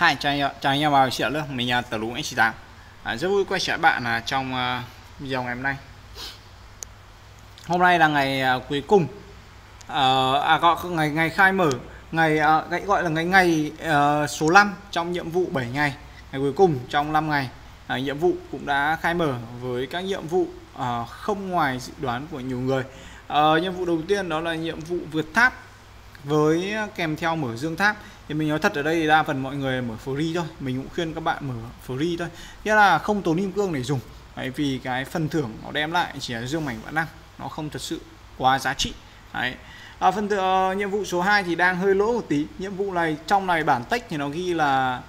Hi, chào anh, chào anh em vào chuyện nữa. Mình là Tờ Lũ anh chị tám. À, rất vui quay trở lại bạn là trong uh, video ngày hôm nay. Hôm nay là ngày uh, cuối cùng. Uh, à gọi ngày ngày khai mở. Ngày uh, gọi là ngày ngày uh, số 5 trong nhiệm vụ 7 ngày. Ngày cuối cùng trong 5 ngày. Uh, nhiệm vụ cũng đã khai mở với các nhiệm vụ uh, không ngoài dự đoán của nhiều người. Uh, nhiệm vụ đầu tiên đó là nhiệm vụ vượt tháp với kèm theo mở dương tháp thì mình nói thật ở đây thì đa phần mọi người mở free thôi. Mình cũng khuyên các bạn mở free thôi. Nghĩa là không tốn kim cương để dùng. Đấy, vì cái phần thưởng nó đem lại chỉ là dương mảnh vạn năng. Nó không thật sự quá giá trị. Đấy. À, phần uh, nhiệm vụ số 2 thì đang hơi lỗ một tí. Nhiệm vụ này trong này bản tách thì nó ghi là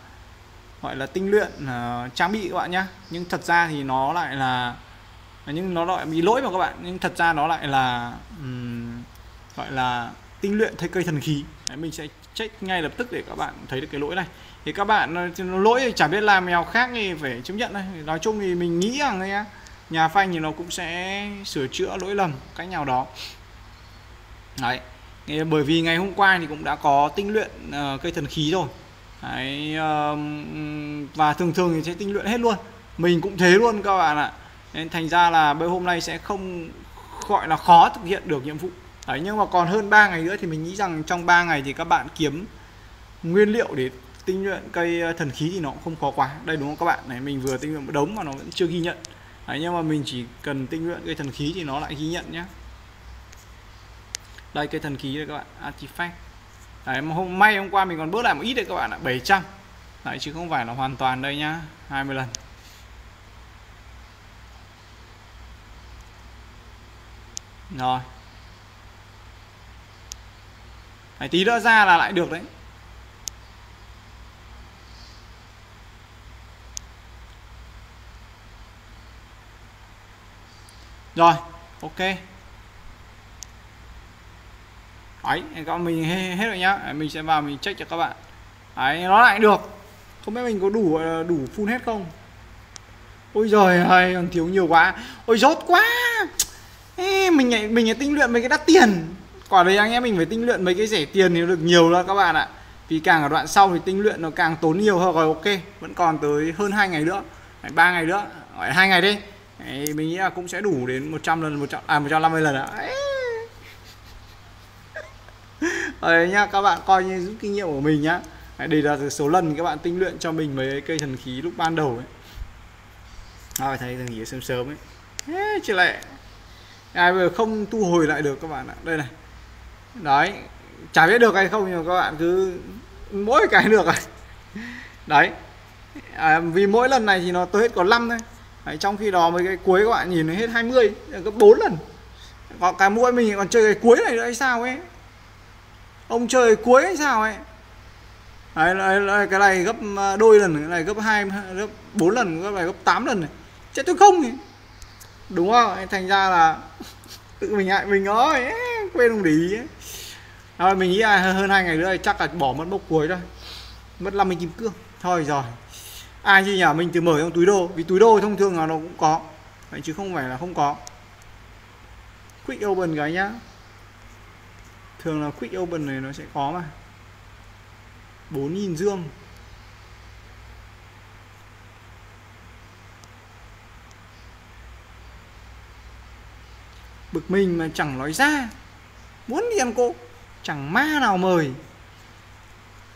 gọi là tinh luyện uh, trang bị các bạn nhé nhưng thật ra thì nó lại là nhưng nó lại bị lỗi mà các bạn. Nhưng thật ra nó lại là um, gọi là tinh luyện thay cây thần khí. Đấy, mình sẽ check ngay lập tức để các bạn thấy được cái lỗi này. Thì các bạn ờ, lỗi thì chả biết làm mèo khác thì phải chấp nhận đây nói chung thì mình nghĩ rằng nhà phanh thì nó cũng sẽ sửa chữa lỗi lầm cách nào đó. Đấy bởi vì ngày hôm qua thì cũng đã có tinh luyện uh, cây thần khí rồi. Đấy, uh, và thường thường thì sẽ tinh luyện hết luôn. Mình cũng thế luôn các bạn ạ. Nên thành ra là bây hôm nay sẽ không gọi là khó thực hiện được nhiệm vụ. Đấy, nhưng mà còn hơn 3 ngày nữa thì mình nghĩ rằng trong 3 ngày thì các bạn kiếm nguyên liệu để tinh luyện cây ờ, thần khí thì nó cũng không khó quá. Đây đúng không các bạn? Này mình vừa tinh luyện một đống mà nó vẫn chưa ghi nhận. Đấy, nhưng mà mình chỉ cần tinh luyện cây thần khí thì nó lại ghi nhận nhé đây cây thần khí đây các bạn artifact. Đấy, mà hôm may hôm qua mình còn bớt lại một ít đấy các bạn ạ 700 Đấy, chứ không phải là hoàn toàn đây nhá 20 lần. Rồi. Đấy, tí nữa ra là lại được đấy. Rồi ok. Đấy các mình hết, rồi nhá. Mình sẽ vào mình check cho các bạn. Đấy nó lại được. Không biết mình có đủ ờ, đủ full hết không? Ôi giời ơi còn thiếu nhiều quá. Ôi rốt quá. Ê, mình mình tinh luyện mấy cái đắt tiền quả đấy anh em mình phải tinh luyện mấy cái rẻ tiền thì được nhiều đó các bạn ạ. Vì càng ở đoạn sau thì tinh luyện nó càng tốn nhiều hơn rồi ok vẫn còn tới hơn hai ngày nữa. Ba ngày nữa gọi hai ngày đi. Đấy, mình nghĩ là cũng sẽ đủ đến 100 lần 100 à 150 lần ạ. Đấy. Nhá các bạn coi như rút kinh nghiệm của mình nhá. Đây là số lần các bạn tinh luyện cho mình mấy cây thần khí lúc ban đầu ấy. Ai thấy thần khí sớm sớm ấy. Ê, lại ai vừa không thu hồi lại được các bạn ạ. Đây này đấy chả biết được hay không nhưng mà các bạn cứ mỗi cái được rồi đấy à, vì mỗi lần này thì nó tôi hết có 5 thôi. Đấy, trong khi đó mấy cái cuối các bạn nhìn nó hết 20 gấp 4 lần. Có cái mỗi mình còn chơi cái cuối này nữa hay sao ấy. Ông chơi cuối hay sao ấy. Đấy, đấy, cái này gấp à, đôi lần cái này gấp hai gấp 4 lần cái này gấp 8 lần này. Chết tôi không ấy. đúng không? Thành ra là tự mình hại mình thôi. ấy quên không để ý ấy. Rồi mình nghĩ là hơn hai ngày nữa thì chắc là bỏ mất bốc cuối thôi. Mất 50 kim cương. Thôi rồi. Ai chứ nhỉ? Mình từ mở trong túi đồ vì túi đồ thông thường là nó cũng có. Vậy chứ không phải là không có. Quick open cái nhá. Thường là quick open này nó sẽ có mà. 4.000 dương. Bực mình mà chẳng nói ra muốn đi ăn cô chẳng ma nào mời.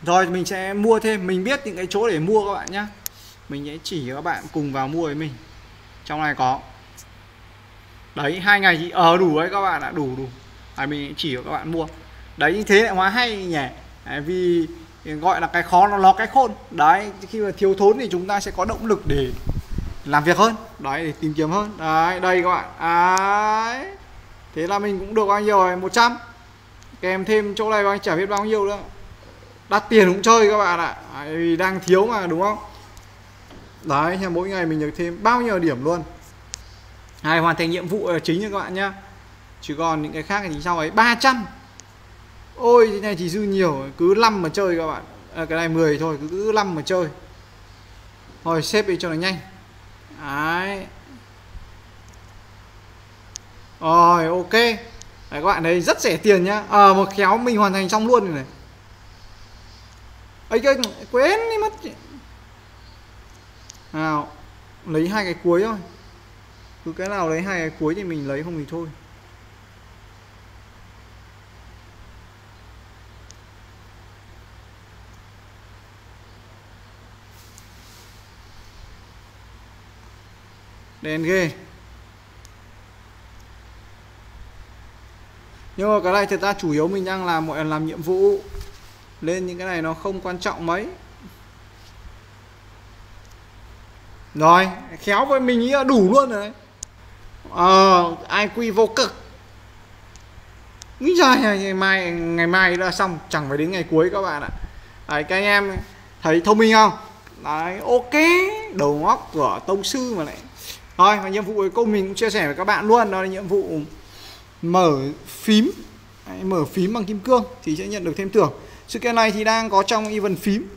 Rồi mình sẽ mua thêm mình biết những cái chỗ để mua các bạn nhé mình sẽ chỉ cho các bạn cùng vào mua với mình. Trong này có. Đấy hai ngày thì ở ờ, đủ đấy các bạn ạ đủ đủ. À, mình chỉ cho các bạn mua. Đấy như thế lại hóa hay nhỉ? À, vì gọi là cái khó nó nó cái khôn. Đấy khi mà thiếu thốn thì chúng ta sẽ có động lực để làm việc hơn. Đấy để tìm kiếm hơn. Đấy đây các bạn. Đấy thế là mình cũng được bao nhiêu rồi? 100 kèm thêm chỗ này anh chả biết bao nhiêu nữa. Đắt tiền cũng chơi các bạn ạ. À, vì đang thiếu mà đúng không? Đấy thì mỗi ngày mình được thêm bao nhiêu điểm luôn? Hay hoàn thành nhiệm vụ là chính cho các bạn nhá. Chứ còn những cái khác thì sau ấy? 300 ôi thế này chỉ dư nhiều cứ 5 mà chơi các bạn. À, cái này 10 thôi cứ, cứ 5 mà chơi. Rồi xếp đi cho nó nhanh. Đấy rồi ok. Đấy, các bạn thấy rất rẻ tiền nhá. À, một khéo mình hoàn thành xong luôn rồi này. Ấy cái quên đi mất. Nào lấy hai cái cuối thôi. Cứ cái nào lấy hai cái cuối thì mình lấy không thì thôi. Đen ghê. Nhưng mà cái này thật ra chủ yếu mình đang làm, mọi lần làm nhiệm vụ. Nên những cái này nó không quan trọng mấy. Rồi, khéo với mình nghĩ là đủ luôn rồi ờ ai iq vô cực. Nghĩ ra ngày mai ngày mai đã xong, chẳng phải đến ngày cuối các bạn ạ. Đấy, các anh em thấy thông minh không? Đấy, ok. Đầu ngóc của tông sư mà lại. Thôi, và nhiệm vụ cuối cùng mình cũng chia sẻ với các bạn luôn. Đó là nhiệm vụ mở phím. Đấy, mở phím bằng kim cương thì sẽ nhận được thêm thưởng. Sự kiện này thì đang có trong event phím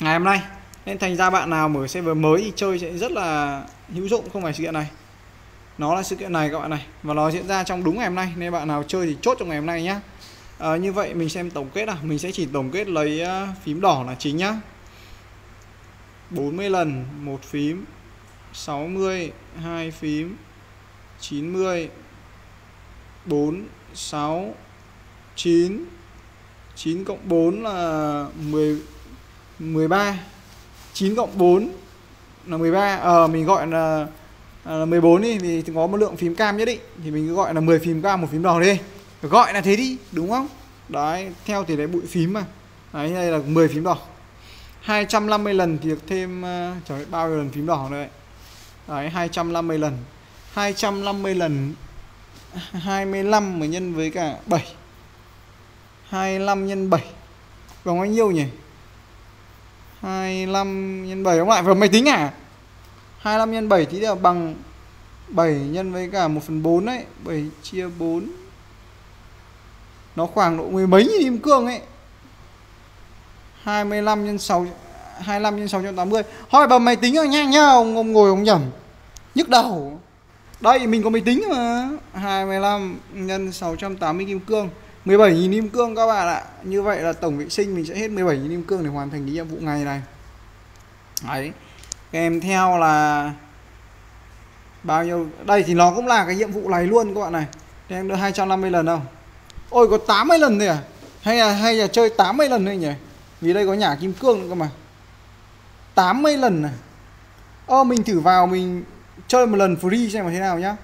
ngày hôm nay. Nên thành ra bạn nào mở server mới thì chơi sẽ rất là hữu dụng không phải sự kiện này. Nó là sự kiện này các bạn này và nó diễn ra trong đúng ngày hôm nay. Nên bạn nào chơi thì chốt trong ngày hôm nay nhé à, ờ, như vậy mình xem tổng kết à mình sẽ chỉ tổng kết lấy ờ, phím đỏ là chính nhá. 40 lần một phím. 60 hai phím. 90 4 6 9 9 cộng 4 là 10 13 9 cộng 4 là 13 ờ à, mình gọi là à, là 14 đi vì có một lượng phím cam nhất định. Thì mình cứ gọi là 10 phím cam một phím đỏ đi. Gọi là thế đi đúng không? Đấy theo tỷ lệ bụi phím mà. Đấy đây là 10 phím đỏ. 250 lần thì được thêm à, uh, chẳng bao nhiêu lần phím đỏ nữa đấy 250 lần. 250 lần 25 mà nhân với cả 7 25 nhân 7 bằng bao nhiêu nhỉ? 25 nhân 7 đóng lại vừa máy tính à? 25 nhân 7 thì là bằng 7 nhân với cả 1 phần 4 đấy 7 chia 4 Nó khoảng độ mười mấy kim cương ấy. 25 nhân 6 25 nhân 680 Hỏi bằng máy tính rồi nhanh nhá Ông, ông ngồi ông nhầm Nhức đầu. Đây, mình có máy tính mà. 25 nhân 680 kim cương. 17.000 kim cương các bạn ạ. Như vậy là tổng vệ sinh mình sẽ hết 17.000 kim cương để hoàn thành cái nhiệm vụ ngày này. Đấy. Kèm theo là Bao nhiêu? Đây, thì nó cũng là cái nhiệm vụ này luôn các bạn này. Thì em được 250 lần không? Ôi, có 80 lần thôi à? Hay là hay là chơi 80 lần thôi nhỉ? Vì đây có nhà kim cương nữa cơ mà. 80 lần này Ơ, mình thử vào mình chơi một lần free xem là thế nào nhá.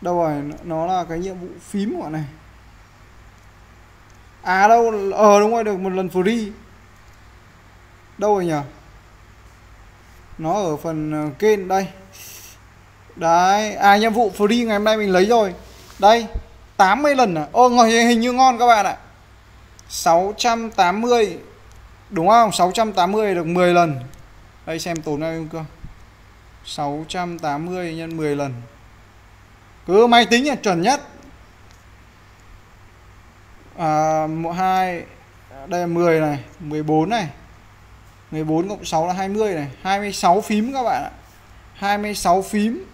Đâu rồi, Nó là cái nhiệm vụ phím của này. À đâu Ờ đúng rồi, được một lần free. Đâu rồi nhỉ? Nó ở phần ờ, kênh, đây. Đấy À nhiệm vụ free ngày hôm nay mình lấy rồi. Đây 80 lần à? Ô ngồi, hình như ngon các bạn ạ. 680 Đúng không? 680 được 10 lần. Đây, xem tốn bao nhiêu cơ? 680 nhân 10 lần. Cứ máy tính là chuẩn nhất. À, 2 Đây là 10 này 14 này. 14 cộng 6 là 20 này. 26 phím các bạn ạ. 26 phím.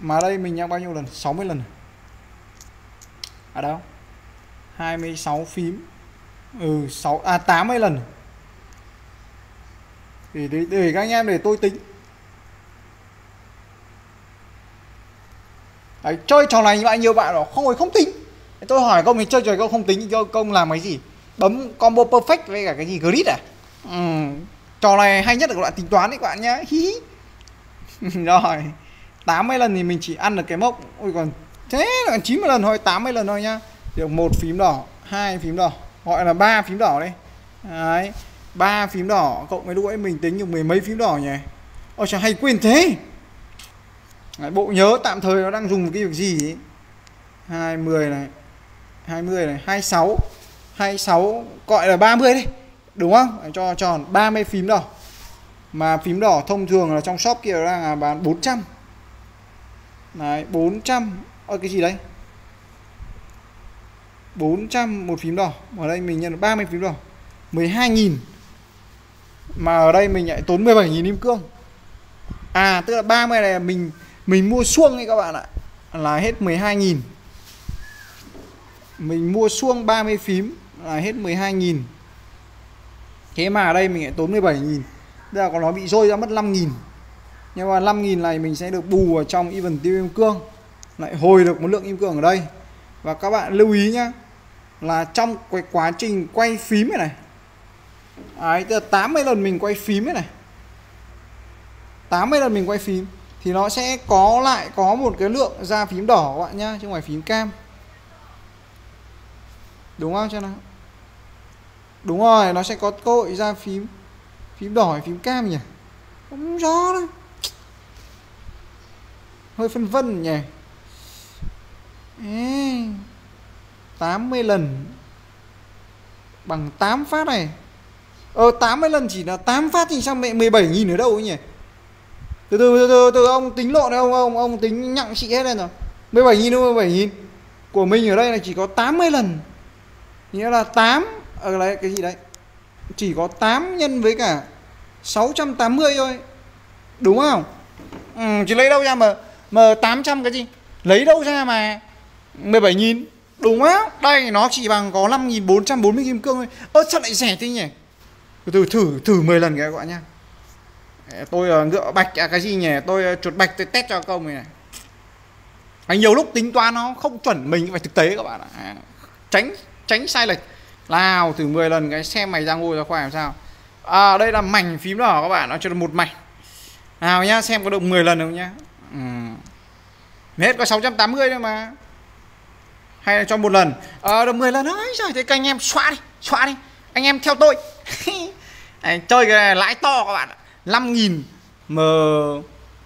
Mà đây mình nhắc bao nhiêu lần? 60 lần. À đâu? 26 phím. Ừ 6 À 80 lần. Để, để, để các anh em để tôi tính. Đấy, chơi trò này bạn nhiều bạn bảo không không tính. Tôi hỏi công thì chơi trò công không tính cho công làm cái gì? Bấm combo perfect với cả cái gì grid à? Ừ. trò này hay nhất là loại tính toán đấy các bạn nhá. Hí rồi 80 lần thì mình chỉ ăn được cái mốc ôi còn thế là 90 lần thôi 80 lần thôi nhá. Được một phím đỏ hai phím đỏ gọi là ba phím đỏ đây đấy ba phím đỏ cộng với lúc ấy mình tính được mười mấy phím đỏ nhỉ? Ôi trời hay quên thế đấy, bộ nhớ tạm thời nó đang dùng cái việc gì ấy. 20 này 20 này 26 26 gọi là 30 đi đúng không? Cho tròn 30 phím đỏ. Mà phím đỏ thông thường là trong shop kia đang là bán 400 Đấy 400 Ơ cái gì đấy? 400 một phím đỏ. Ở đây mình nhận 30 phím đỏ 12.000 Mà ở đây mình lại tốn 17.000 kim cương. À tức là 30 này mình mình mua xuông ấy các bạn ạ Là hết 12.000 Mình mua xuông 30 phím Là hết 12.000 thế mà ở đây mình lại tốn 17.000 Bây giờ còn nó bị rơi ra mất 5.000 Nhưng mà 5.000 này mình sẽ được bù vào trong even tiêu im cương. Lại hồi được một lượng im cương ở đây. Và các bạn lưu ý nhá Là trong cái quá trình quay phím này này. Đấy, tức là 80 lần mình quay phím này này. 80 lần mình quay phím. Thì nó sẽ có lại có một cái lượng ra phím đỏ các bạn nhá Chứ không phải phím cam. Đúng không cho nào Đúng rồi, nó sẽ có cơ hội ra phím phím đỏ phím cam nhỉ? Không rõ đâu hơi phân vân nhỉ? Ê, 80 lần. Bằng 8 phát này. Ờ 80 lần chỉ là 8 phát thì sao mẹ 17 nghìn ở đâu ấy nhỉ? Từ từ từ từ, từ ông tính lộn đấy ông ông ông tính nhặng chị hết lên rồi. 17 nghìn đúng 17 nghìn. Của mình ở đây là chỉ có 80 lần. Nghĩa là 8 ở ờ, đấy cái gì đấy? Chỉ có 8 nhân với cả 680 thôi. Đúng không? Ừ, chỉ lấy đâu ra mà mà 800 cái gì? Lấy đâu ra mà 17 nghìn? Đúng á? Đây nó chỉ bằng có 5.440 kim cương thôi. Ơ sao lại rẻ thế nhỉ? Từ thử thử 10 lần cái gọi nha tôi ờ, ngựa bạch à, cái gì nhỉ? Tôi ờ, chuột bạch tôi test cho công này này. À, nhiều lúc tính toán nó không chuẩn mình phải thực tế các bạn ạ. À, tránh tránh sai lệch. Nào thử 10 lần cái xem mày ra ngôi ra khoai làm sao. À, đây là mảnh phím đỏ các bạn? Nó cho được một mảnh. Nào nhá xem có được 10 lần không nhá. Ừ. hết có 680 thôi mà. Hay là cho một lần. À, được 10 lần. Ấy rồi thế các anh em xóa đi xóa đi. Anh em theo tôi. À, chơi cái này lãi to các bạn ạ. 5.000 mà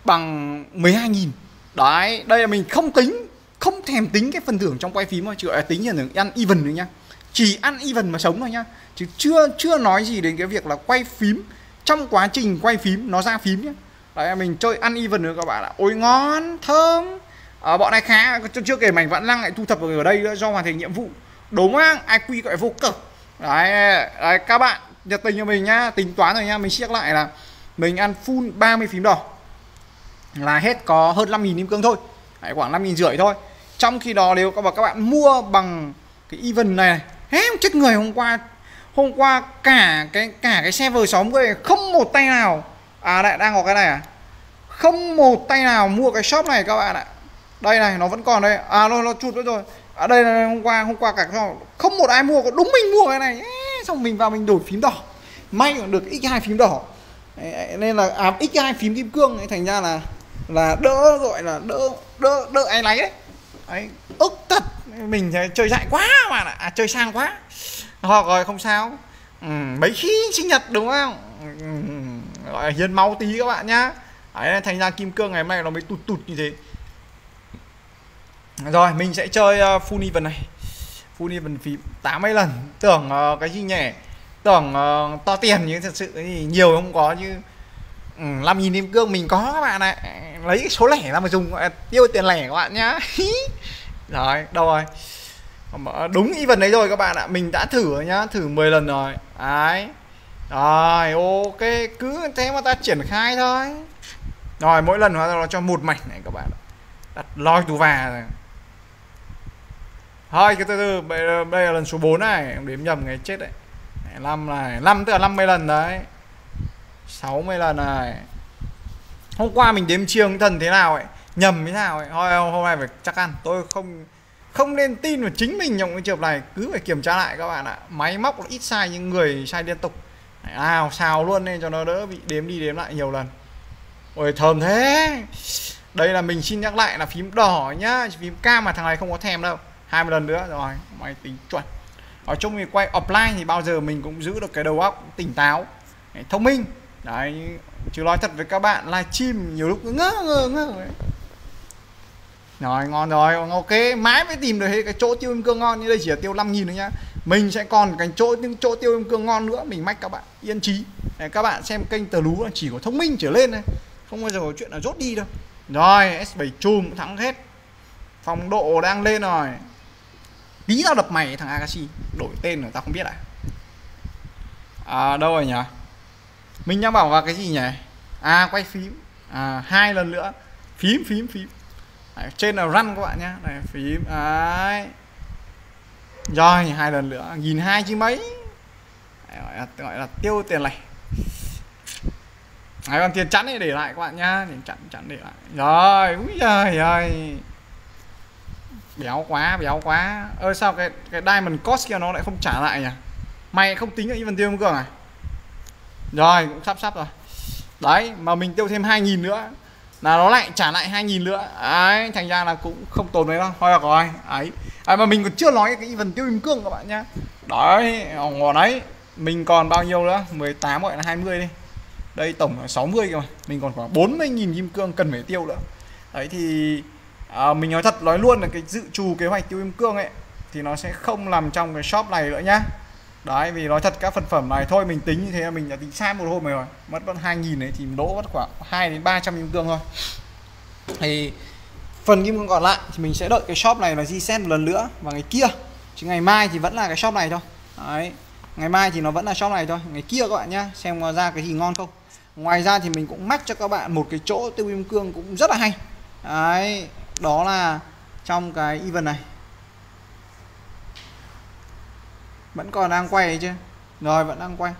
bằng 12.000 đấy đây là mình không tính không thèm tính cái phần thưởng trong quay phím mà chỉ là tính là ăn even nữa nhá. Chỉ ăn even mà sống thôi nhá. Chứ chưa chưa nói gì đến cái việc là quay phím trong quá trình quay phím nó ra phím nhé đấy mình chơi ăn even nữa các bạn ạ. Ôi ngon thơm. À, bọn này khá chưa kể mảnh vạn lăng lại thu thập ở đây nữa do hoàn thành nhiệm vụ. Đúng không IQ gọi vô cực. Đấy, đấy các bạn nhiệt tình cho mình nhá tính toán rồi nhá mình siết lại là mình ăn full 30 phím đỏ. Là hết có hơn 5.000 kim cương thôi. Đấy, khoảng 5.000 rưỡi thôi. Trong khi đó nếu các bạn mua bằng cái event này em chết người hôm qua hôm qua cả cái cả cái server 60 không một tay nào à lại đang có cái này à? Không một tay nào mua cái shop này các bạn ạ. Đây này nó vẫn còn đây. À nó nó chụt nữa rồi. Ở à, đây là hôm qua hôm qua cả không một ai mua có đúng mình mua cái này. Xong mình vào mình đổi phím đỏ. May còn được x2 phím đỏ nên là à, x2 phím kim cương ấy, thành ra là là đỡ gọi là đỡ đỡ đỡ ai lấy đấy. Ấy ức thật. Mình chơi dại quá mà à, chơi sang quá. Họ rồi không sao. Ừ, mấy khi sinh nhật đúng không? Ừ, gọi là hiến máu tí các bạn nhá. Ấy thành ra kim cương ngày hôm nay nó mới tụt tụt như thế. Rồi mình sẽ chơi ờ, uh, full even này. Full even phím 80 lần. Tưởng uh, cái gì nhỉ? Tưởng uh, to tiền nhưng thật sự thì nhiều không có như ừ, làm nhìn kim cương mình có các bạn ạ. Lấy số lẻ ra mà dùng tiêu tiền lẻ các bạn nhá. Rồi đâu rồi? Đúng y vật đấy rồi các bạn ạ. Mình đã thử nhá thử 10 lần rồi. Đấy. Rồi ok cứ thế mà ta triển khai thôi. Rồi mỗi lần nó cho một mảnh này các bạn đặt loi tù và rồi. Thôi cái từ từ. Đây, bây là lần số 4 này đếm nhầm ngày chết đấy. 5 này 5 tức là 50 lần đấy. 60 lần này. Hôm qua mình đếm chiêng thần thế nào ấy, nhầm thế nào ấy. Thôi hôm nay phải chắc ăn. Tôi không không nên tin vào chính mình trong cái trường này. Cứ phải kiểm tra lại các bạn ạ. Máy móc ít sai nhưng người sai liên tục. Nào, xào luôn nên cho nó đỡ bị đếm đi đếm lại nhiều lần. Ôi, thơm thế. Đây là mình xin nhắc lại là phím đỏ nhá. Phím cam mà thằng này không có thèm đâu. 20 lần nữa. Rồi, máy tính chuẩn nói chung thì quay offline thì bao giờ mình cũng giữ được cái đầu óc tỉnh táo thông minh. Đấy chứ nói thật với các bạn livestream nhiều lúc ngơ ngơ ngơ rồi ngon rồi ok. Mãi mới tìm được cái chỗ tiêu kim cương ngon. Như đây chỉ là tiêu 5 nghìn thôi nhá. Mình sẽ còn cái chỗ những chỗ tiêu kim cương ngon nữa mình mách các bạn yên trí các bạn xem kênh tờ lú chỉ có thông minh trở lên thôi, không bao giờ có chuyện là rốt đi đâu. Rồi S7 chùm thắng hết. Phong độ đang lên rồi tí tao đập mày thằng Akashi đổi tên rồi tao không biết à? À đâu rồi nhỉ? Mình đang bảo vào cái gì nhỉ? À quay phím. À hai lần nữa. Phím phím phím. Đấy, trên là run các bạn nhé này phím đấy. Rồi hai lần nữa. Nghìn hai chứ mấy. Gọi là, gọi là tiêu tiền này Đấy, còn tiền chắn để lại các bạn nhá. Tiền chặn chặn để lại. Rồi úi giời ơi béo quá béo quá. Ơi sao cái cái diamond cost kia nó lại không trả lại nhỉ? Mày không tính ở even tiêu cường à? Rồi cũng sắp sắp rồi. Đấy mà mình tiêu thêm 2.000 nữa là nó lại trả lại 2.000 nữa. Ấy thành ra là cũng không tồn đấy đâu. Thôi được rồi ấy. À, mà mình còn chưa nói cái even tiêu kim cương các bạn nhá. Đấy ngọn đấy. Mình còn bao nhiêu nữa? 18 gọi là 20 đi. Đây tổng là 60 kìa mà. Mình còn khoảng 40.000 kim cương cần phải tiêu nữa. Đấy thì à, mình nói thật nói luôn là cái dự trù kế hoạch tiêu kim cương ấy thì nó sẽ không nằm trong cái shop này nữa nhá. Đấy vì nói thật các phần phẩm này thôi mình tính như thế là mình đã tính sai một hôm rồi mất mất hai nghìn đấy thì đỗ mất khoảng 2 đến 300 kim cương thôi. Thì phần kim cương còn lại thì mình sẽ đợi cái shop này là reset một lần nữa và ngày kia chứ ngày mai thì vẫn là cái shop này thôi. Đấy ngày mai thì nó vẫn là shop này thôi. Ngày kia các bạn nhá xem ra cái gì ngon không. Ngoài ra thì mình cũng mách cho các bạn một cái chỗ tiêu kim cương cũng rất là hay. Đấy đó là trong cái event này. Vẫn còn đang quay đấy chứ? Rồi vẫn đang quay.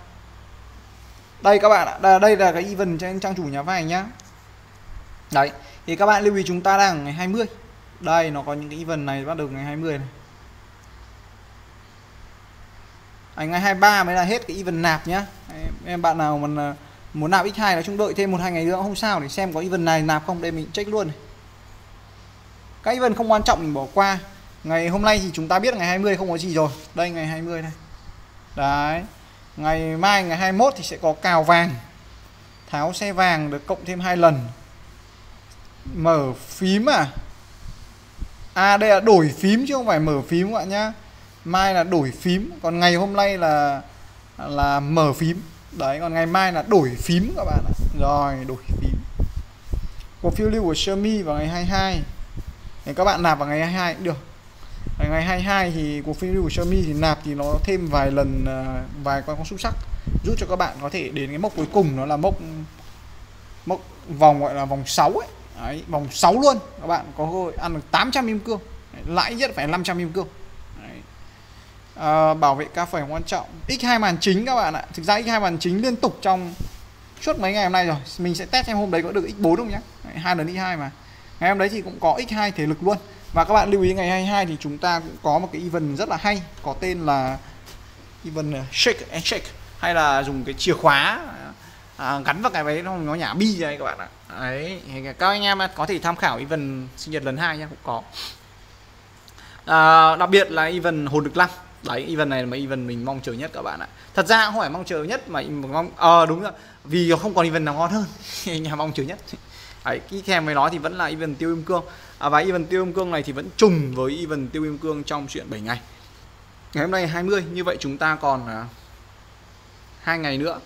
Đây các bạn ạ đây là cái event trên trang chủ nhà phát nhá. Đấy thì các bạn lưu ý chúng ta đang ngày 20 đây nó có những cái event này bắt đầu ngày 20 này. À, ngày 23 mới là hết cái event nạp nhá. Em bạn nào mà muốn nạp x2 là chúng đợi thêm một hai ngày nữa không sao để xem có event này nạp không đây mình check luôn này các event không quan trọng mình bỏ qua. Ngày hôm nay thì chúng ta biết ngày 20 không có gì rồi. Đây, ngày 20 này. Đấy. Ngày mai, ngày 21 thì sẽ có cào vàng. Tháo xe vàng được cộng thêm hai lần. Mở phím à? À đây là đổi phím chứ không phải mở phím các bạn nhá. Mai là đổi phím. Còn ngày hôm nay là là mở phím. Đấy, còn ngày mai là đổi phím các bạn ạ. Rồi, đổi phím. Cổ phiếu lưu của Xiaomi vào ngày 22 thì các bạn nạp vào ngày 22 cũng được. Ngày 22 thì cổ phiếu của Xiaomi thì nạp thì nó thêm vài lần à, vài con xúc sắc giúp cho các bạn có thể đến cái mốc cuối cùng nó là mốc mốc vòng gọi là vòng 6 ấy. Đấy, vòng 6 luôn. Các bạn có cơ hội ăn được 800 kim cương. Đấy, lãi nhất phải 500 kim cương. Đấy. À, bảo vệ ca phải quan trọng. X2 màn chính các bạn ạ. Thực ra x2 màn chính liên tục trong suốt mấy ngày hôm nay rồi. Mình sẽ test xem hôm đấy có được x4 không nhé hai lần x2 mà ngày hôm đấy thì cũng có x2 thể lực luôn. Và các bạn lưu ý ngày 22 thì chúng ta cũng có một cái event rất là hay có tên là event à, shake and shake hay là dùng cái chìa khóa à, gắn vào cái váy nó nó nhả bi đây các bạn ạ. Đấy các anh em có thể tham khảo event sinh nhật lần hai nha cũng có. À, đặc biệt là event hồn được lăng. Đấy event này là mấy event mình mong chờ nhất các bạn ạ. Thật ra không phải mong chờ nhất mà mong ờ à, đúng rồi vì không còn event nào ngon hơn nhà mong chờ nhất đấy cái kèm với nó thì vẫn là event tiêu im cương. À, và event tiêu im cương này thì vẫn trùng với event tiêu im cương trong chuyện 7 ngày. Ngày hôm nay 20 như vậy chúng ta còn à, hai ngày nữa.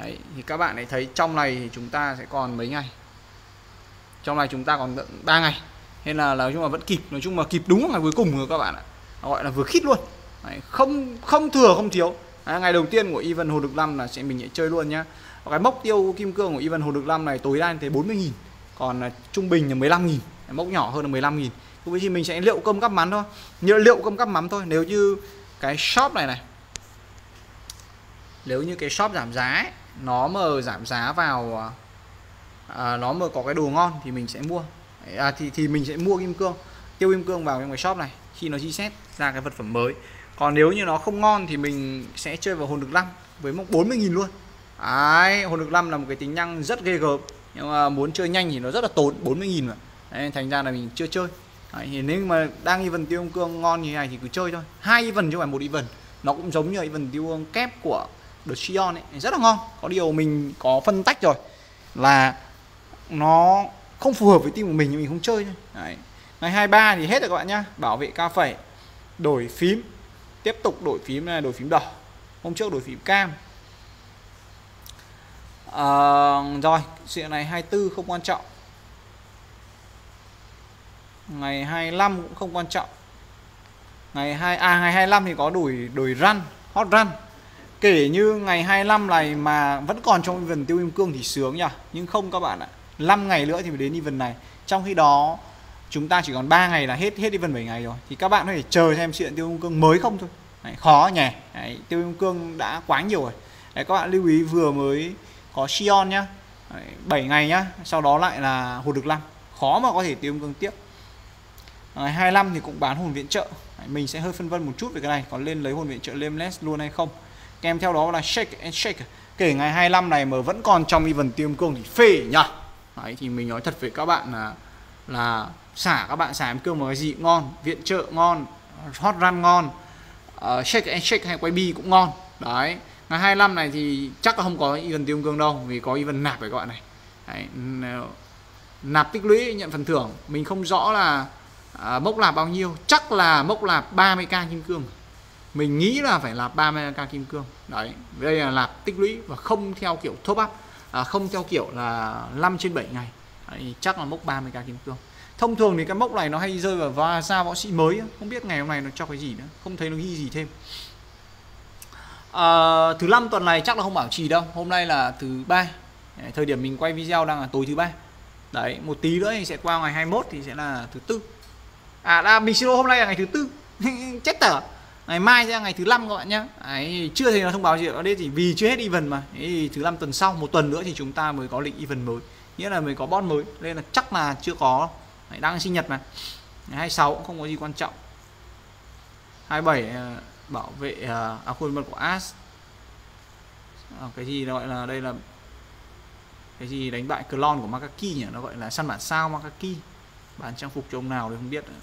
Đấy, thì các bạn hãy thấy trong này thì chúng ta sẽ còn mấy ngày. Trong này chúng ta còn 3 ngày. Nên là nói chung là vẫn kịp nói chung là kịp đúng ngày cuối cùng rồi các bạn ạ. Gọi là vừa khít luôn. Đấy, không không thừa không thiếu. Đấy, ngày đầu tiên của event hồ được năm là sẽ mình sẽ chơi luôn nhá. Cái mốc tiêu kim cương của event hồ được năm này tối đa tới 40.000 còn à, trung bình là 15 nghìn mốc nhỏ hơn là 15 nghìn. Cũng thì mình sẽ liệu công cắp mắm thôi. Như liệu công cắp mắm thôi nếu như cái shop này này nếu như cái shop giảm giá ấy, nó mà giảm giá vào à, à, nó mà có cái đồ ngon thì mình sẽ mua. À, thì thì mình sẽ mua kim cương tiêu kim cương vào trong cái shop này khi nó reset ra cái vật phẩm mới. Còn nếu như nó không ngon thì mình sẽ chơi vào hồn được năm với mốc 40.000 luôn. Đấy, hồn được năm là một cái tính năng rất ghê gớm nhưng mà muốn chơi nhanh thì nó rất là tốn 40.000 mà. Đấy, thành ra là mình chưa chơi. Đấy, thì nếu mà đang event tiêu cương ngon như này thì cứ chơi thôi. Hai event chứ không phải một event. Nó cũng giống như event tiêu kép của The Shion ấy. Rất là ngon. Có điều mình có phân tách rồi. Là nó không phù hợp với team của mình nhưng mình không chơi thôi. Đấy. ngày 23 thì hết rồi các bạn nhá. Bảo vệ cao phẩy đổi phím. Tiếp tục đổi phím này đổi phím đỏ. Hôm trước đổi phím cam à, rồi chuyện này 24 không quan trọng. Ngày 25 cũng không quan trọng. Ngày 2 à ngày 25 thì có đuổi đuổi run hot run kể như ngày 25 này mà vẫn còn trong event tiêu kim cương thì sướng nhỉ? Nhưng không các bạn ạ. 5 ngày nữa thì mới đến event này. Trong khi đó chúng ta chỉ còn 3 ngày là hết hết event 7 ngày rồi. Thì các bạn có thể chờ xem chuyện tiêu kim cương mới không thôi. Đấy, khó nhỉ. Đấy, tiêu kim cương đã quá nhiều rồi. Đấy các bạn lưu ý vừa mới có Sion nhá. 7 ngày nhá sau đó lại là hồn được năm khó mà có thể tiêu cương tiếp. Ngày 25 thì cũng bán hồn viện trợ. Đấy, mình sẽ hơi phân vân một chút về cái này còn lên lấy hồn viện trợ Lemless luôn hay không. Kèm theo đó là shake and shake. Kể ngày 25 này mà vẫn còn trong event tiêu cương thì phê nhá đấy thì mình nói thật với các bạn là là xả các bạn xả em cương một cái gì ngon viện trợ ngon hot run ngon uh, shake and shake hay quay bi cũng ngon. Đấy ngày 25 này thì chắc là không có event tiêu cương đâu vì có event nạp phải các bạn này. Đấy, nạp tích lũy nhận phần thưởng. Mình không rõ là à, mốc là bao nhiêu. Chắc là mốc là 30k kim cương. Mình nghĩ là phải là 30k kim cương. Đấy đây là lạp tích lũy và không theo kiểu top up à, không theo kiểu là 5 trên 7 ngày. Đấy, chắc là mốc 30k kim cương. Thông thường thì cái mốc này nó hay rơi vào va ra võ sĩ mới không biết ngày hôm nay nó cho cái gì nữa. Không thấy nó ghi gì thêm à, thứ năm tuần này chắc là không bảo trì đâu. Hôm nay là thứ ba. Thời điểm mình quay video đang là tối thứ ba. Đấy một tí nữa thì sẽ qua ngày 21 thì sẽ là thứ tư. À đã mình xin lỗi hôm nay là ngày thứ tư. Chết tở. Ngày mai sẽ là ngày thứ năm các bạn nhé ấy chưa thấy nó thông báo gì ở đây thì vì chưa hết event mà. Đấy, thứ năm tuần sau một tuần nữa thì chúng ta mới có lịch event mới. Nghĩa là mới có bon mới. Nên là chắc là chưa có. Đấy, đang sinh nhật mà. Ngày 26 cũng không có gì quan trọng. 27 ờ, bảo vệ à, à khuôn mặt của As. À, cái gì gọi là đây là cái gì đánh bại clone của Makaki nhỉ? Nó gọi là săn bản sao Makaki. Bán trang phục cho ông nào thì không biết nữa.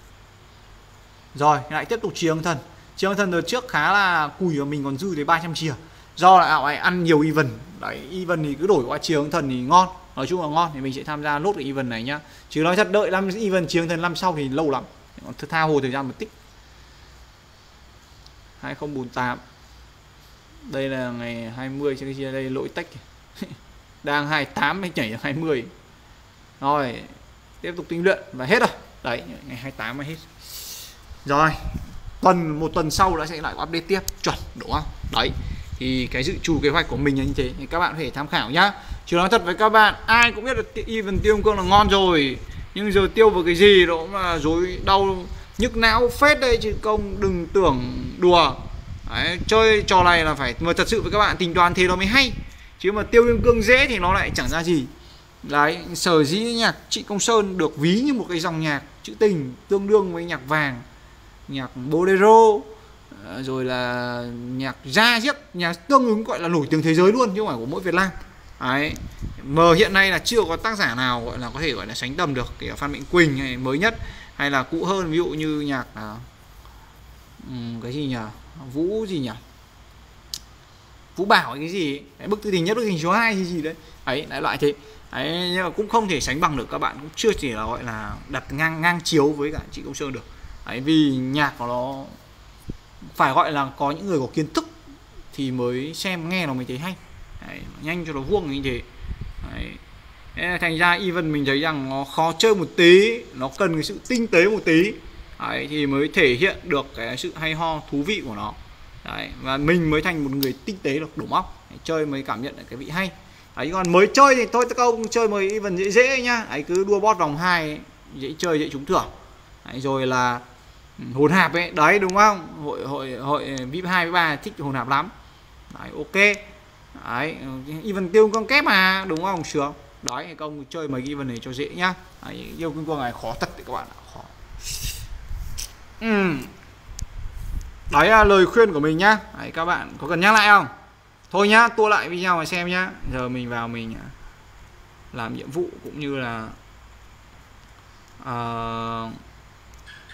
rồi lại tiếp tục chiếng thần. Chiếng thần đợt trước khá là cùi và mình còn dư tới 300 chia do là ảo ăn nhiều event. Đấy event thì cứ đổi qua chiếng thần thì ngon. Nói chung là ngon thì mình sẽ tham gia lốt cái event này nhá. Chứ nói thật đợi năm event chiếng thần năm sau thì lâu lắm. Tha hồ thời gian một tích 2048 đây là ngày 20 cho cái chia đây lỗi tách. Đang 28 mới nhảy 20 rồi, tiếp tục tinh luyện và hết rồi. Đấy, ngày 28 mới hết. Rồi, tuần, một tuần sau đã sẽ lại update tiếp. Chuẩn, đúng không? Đấy, thì cái dự trù kế hoạch của mình là như thế, thì các bạn có thể tham khảo nhá. Chứ nói thật với các bạn, ai cũng biết là even tiêu cương là ngon rồi. Nhưng giờ tiêu vào cái gì đó mà dối đau nhức não phết đây chứ công đừng tưởng đùa. Đấy, chơi trò này là phải mà thật sự với các bạn tính toán thế nó mới hay. Chứ mà tiêu viêm cương dễ thì nó lại chẳng ra gì. Đấy sở dĩ nhạc chị công sơn được ví như một cái dòng nhạc trữ tình tương đương với nhạc vàng nhạc bolero ờ, rồi là nhạc ra diếc nhạc tương ứng gọi là nổi tiếng thế giới luôn chứ không phải của mỗi việt nam. Đấy mà hiện nay là chưa có tác giả nào gọi là có thể gọi là sánh tầm được kể cả phan mạnh quỳnh hay mới nhất hay là cũ hơn ví dụ như nhạc là cái gì nhỉ? Vũ gì nhỉ? Vũ bảo cái gì đấy, bức thư tình nhất bức hình số 2 gì gì đấy. Ấy đại loại thế. Ấy nhưng mà cũng không thể sánh bằng được các bạn cũng chưa chỉ là gọi là đặt ngang ngang chiếu với cả chị công sơn được. Ấy vì nhạc của nó phải gọi là có những người có kiến thức thì mới xem nghe nó mới thấy hay. Đấy, nhanh cho nó vuông như thế. Đấy thành ra even mình thấy rằng nó khó chơi một tí nó cần cái sự tinh tế một tí. Đấy, thì mới thể hiện được cái sự hay ho thú vị của nó. Đấy, và mình mới thành một người tinh tế được đủ móc. Đấy, chơi mới cảm nhận được cái vị hay. Đấy, còn mới chơi thì thôi các ông chơi mới even dễ dễ nhá. Đấy, cứ đua bot vòng hai dễ chơi dễ trúng thưởng. Đấy, rồi là ừ, hồn hạp ấy. Đấy đúng không? Hội hội hội vip hai với ba thích hồn hạp lắm. Đấy ok. Đấy ừ, even tiêu con kép mà đúng không sướng? Đấy không chơi mấy cái này cho dễ nhá. Đấy, yêu kinh cương này khó thật đấy các bạn khó. Uhm. đấy là lời khuyên của mình nhá. Đấy, các bạn có cần nhắc lại không? Thôi nhá tua lại video mà xem nhá. Giờ mình vào mình à, làm nhiệm vụ cũng như là uh,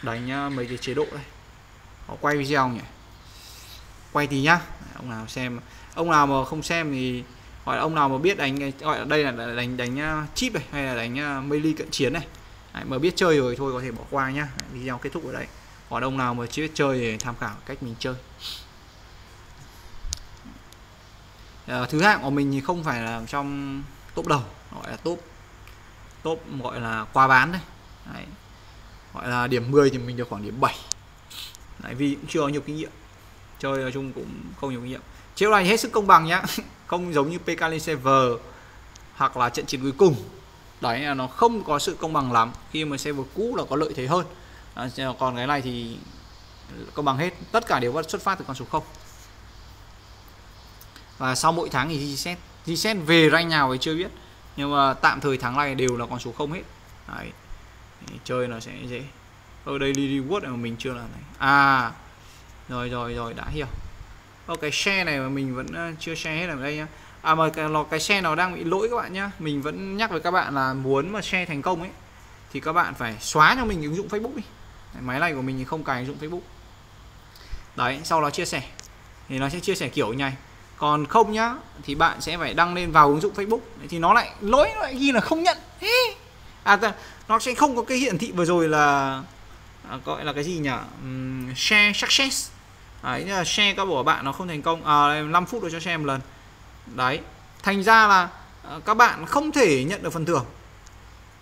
đánh à, mấy cái chế độ đây. Họ quay video nhỉ? Quay thì nhá. Ông nào xem ông nào mà không xem thì hỏi ông nào mà biết đánh gọi là đây là đánh đánh à, chip này hay là đánh à, melee cận chiến này. Đấy, mà biết chơi rồi thôi có thể bỏ qua nhá. Video kết thúc ở đây. Còn ông nào mà chưa biết chơi thì tham khảo cách mình chơi. À, thứ hạng của mình thì không phải là trong top đầu gọi là top top gọi là qua bán đấy. đấy gọi là điểm 10 thì mình được khoảng điểm 7 đấy, vì cũng chưa có nhiều kinh nghiệm. Chơi nói chung cũng không nhiều kinh nghiệm. Chiếu này hết sức công bằng nhá. không giống như PK lên server hoặc là trận chiến cuối cùng. Đấy là nó không có sự công bằng lắm. Khi mà server cũ là có lợi thế hơn. À, còn cái này thì công bằng hết. Tất cả đều xuất phát từ con số 0 và sau mỗi tháng thì reset reset về rank nào thì chưa biết. Nhưng mà tạm thời tháng này đều là con số 0 hết. Đấy. chơi nó sẽ dễ. Ở đây đi reward mà mình chưa làm này. À rồi rồi rồi đã hiểu ok cái share này mà mình vẫn chưa share hết ở đây nhá. À mà cái, cái share nào đang bị lỗi các bạn nhá. Mình vẫn nhắc với các bạn là muốn mà share thành công ấy thì các bạn phải xóa cho mình ứng dụng Facebook đi. Máy này của mình thì không cài ứng dụng Facebook. Đấy sau đó chia sẻ. Thì nó sẽ chia sẻ kiểu như này. Còn không nhá thì bạn sẽ phải đăng lên vào ứng dụng Facebook. Thì nó lại lỗi nó lại ghi là không nhận. À nó sẽ không có cái hiển thị vừa rồi là à, gọi là cái gì nhỉ? Um, share success đấy là share các của bạn nó không thành công. À, 5 phút rồi cho share một lần. Đấy thành ra là ờ, các bạn không thể nhận được phần thưởng.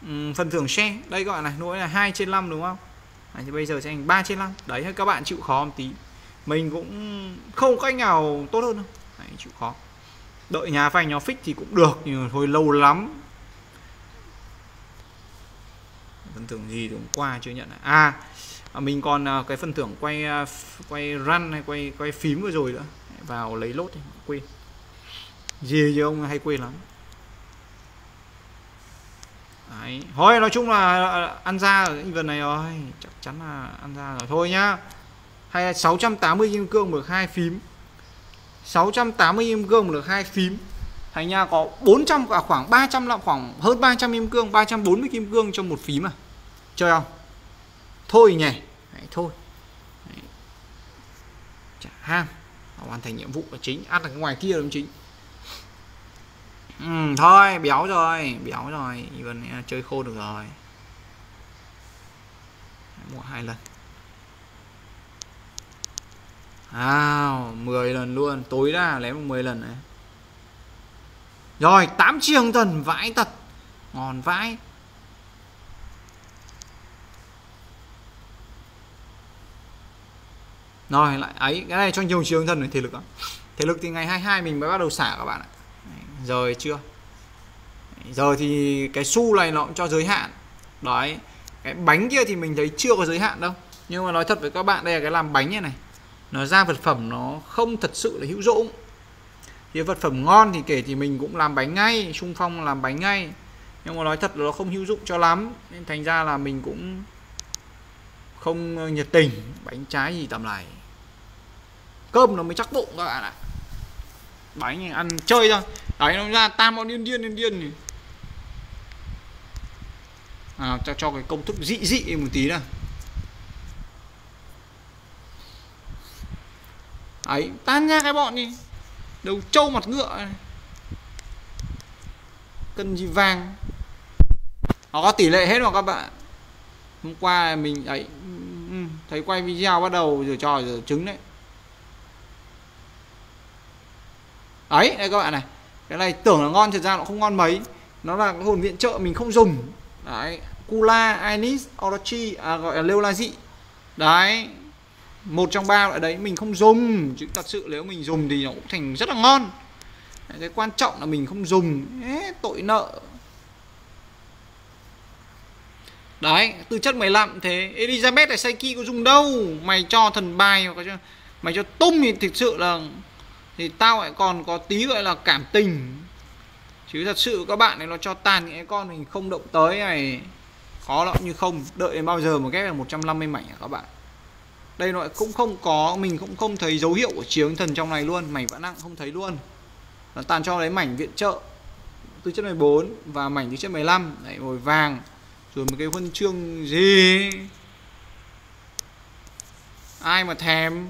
Um, phần thưởng share. Đây gọi là lỗi là 2 trên 5 đúng không? Đấy, thì bây giờ sẽ thành 3 trên 5 đấy các bạn chịu khó một tí. Mình cũng không có cách nào tốt hơn đâu. Đấy, chịu khó. Đợi nhà phanh nó fix thì cũng được nhưng mà thôi lâu lắm. Phần thưởng gì hôm qua chưa nhận à, à mình còn à, cái phần thưởng quay à, quay run hay quay quay phím vừa rồi nữa. Vào lấy lốt thì quên. Gì gì ông hay quên lắm. Đấy. thôi nói chung là à, à, ăn ra ở event này rồi. Chắc chắn là ăn ra rồi. Thôi nhá. Hay là 680 kim cương được hai phím. 680 kim cương được hai phím. Thành nha có 400 và khoảng 300 là khoảng hơn 300 kim cương 340 kim cương cho một phím à. Chơi không? Thôi nhỉ. Đấy, thôi. Đấy. chả ham. Hoàn thành nhiệm vụ là chính. Ăn ở ngoài kia là chính. Ừ, thôi béo rồi béo rồi. Even à, chơi khô được rồi. Mua hai lần. À 10 lần luôn. Tối ra lấy 10 lần này. Rồi 8 chiêng thần vãi tật. Ngon vãi. Rồi lại, ấy, cái này cho nhiều trường thân này thể lực đó. thể lực thì ngày 22 mình mới bắt đầu xả các bạn ạ. Rồi chưa? Giờ thì cái xu này nó cũng cho giới hạn. Đấy, cái bánh kia thì mình thấy chưa có giới hạn đâu. Nhưng mà nói thật với các bạn, đây là cái làm bánh này này. Nó ra vật phẩm nó không thật sự là hữu dụng. Thì vật phẩm ngon thì kể thì mình cũng làm bánh ngay, xung phong làm bánh ngay. Nhưng mà nói thật là nó không hữu dụng cho lắm. Nên thành ra là mình cũng không ờ, nhiệt tình bánh trái gì tầm này. Cơm nó mới chắc bụng các bạn ạ. Bánh này ăn chơi thôi. Đấy nó ra tam bọn điên điên điên điên này. à, cho cho cái công thức dị dị một tí nào. Ấy tan ra cái bọn đi. Đầu trâu mặt ngựa này. cần gì vàng. Nó có tỷ lệ hết rồi các bạn? Hôm qua mình ấy thấy quay video bắt đầu rồi trò rồi trứng đấy. Ấy đây các bạn này. Cái này tưởng là ngon thật ra nó không ngon mấy. Nó là cái hồn viện trợ mình không dùng. Đấy Kula, Anis, Orochi à, gọi là Lêu La Dị. Đấy một trong ba loại đấy mình không dùng. Chứ thật sự nếu mình dùng thì nó cũng thành rất là ngon. Cái quan trọng là mình không dùng. Ê, tội nợ đấy từ chất 15 thế. Elizabeth này Saiki có dùng đâu? Mày cho thần bài hoặc cho mày cho tung thì thực sự là thì tao lại còn có tí gọi là cảm tình. Chứ thật sự các bạn này nó cho tàn những cái con mình không động tới này. Khó lắm, như không. Đợi đến bao giờ một ghép là 150 mảnh hả các bạn? Đây nó cũng không có, mình cũng không thấy dấu hiệu của chiến thần trong này luôn. Mảnh vạn nặng không thấy luôn. Nó tàn cho lấy mảnh viện trợ. Tư chất 14 và mảnh tư chất 15 đấy mồi vàng rồi một cái huân chương gì? Ai mà thèm?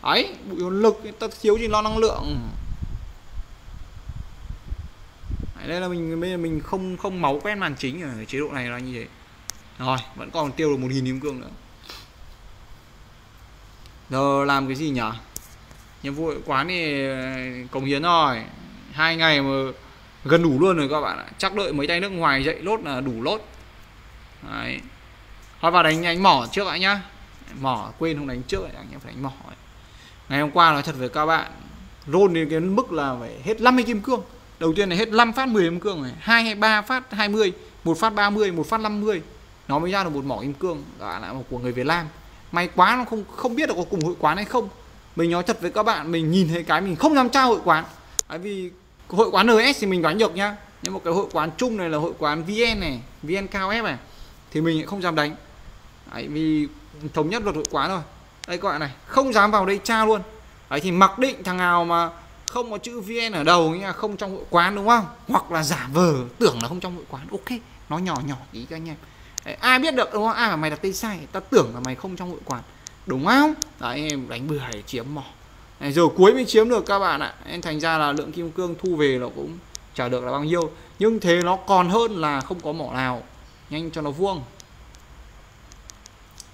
Ấy, bụi hồn lực, ta thiếu gì lo năng lượng? Đây là mình, bây giờ mình không không máu quét màn chính ở chế độ này là như thế. Rồi, vẫn còn tiêu được một nghìn kim cương nữa. Giờ làm cái gì nhỉ? Nhiệm vụ quán thì ờ, cống hiến rồi. Hai ngày mà gần đủ luôn rồi các bạn ạ. Chắc đợi mấy tay nước ngoài dậy lốt là đủ lốt. Đấy. Thôi vào đánh đánh mỏ trước lại nhá. Mỏ, quên không đánh trước anh em phải đánh mỏ ấy. ngày hôm qua nói thật với các bạn, rôn đến cái mức là phải hết 50 kim cương. Đầu tiên là hết 5 phát 10 kim cương này, hai hay ba phát 20 một phát 30 một phát 50 nó mới ra được một mỏ kim cương gọi là một của người Việt Nam. May quá nó không không biết là có cùng hội quán hay không. Mình nói thật với các bạn, mình nhìn thấy cái mình không dám trao hội quán. Bởi vì hội quán NS thì mình đoán được nhá. Nhưng một cái hội quán chung này là hội quán VN này VN cao F này thì mình không dám đánh. Đấy, vì thống nhất luật hội quán rồi đây các bạn này không dám vào đây tra luôn. Đấy thì mặc định thằng nào mà không có chữ VN ở đầu nghĩa là không trong hội quán đúng không? Hoặc là giả vờ tưởng là không trong hội quán ok. Nó nhỏ nhỏ ý các anh em. Đấy, ai biết được đúng không? Ai mà mày đặt tên sai ta tưởng là mày không trong hội quán đúng không? Đấy em đánh bừa để chiếm mỏ này, rồi cuối mới chiếm được các bạn ạ. Nên thành ra là lượng kim cương thu về nó cũng trả được là bao nhiêu. Nhưng thế nó còn hơn là không có mỏ nào. Nhanh cho nó vuông.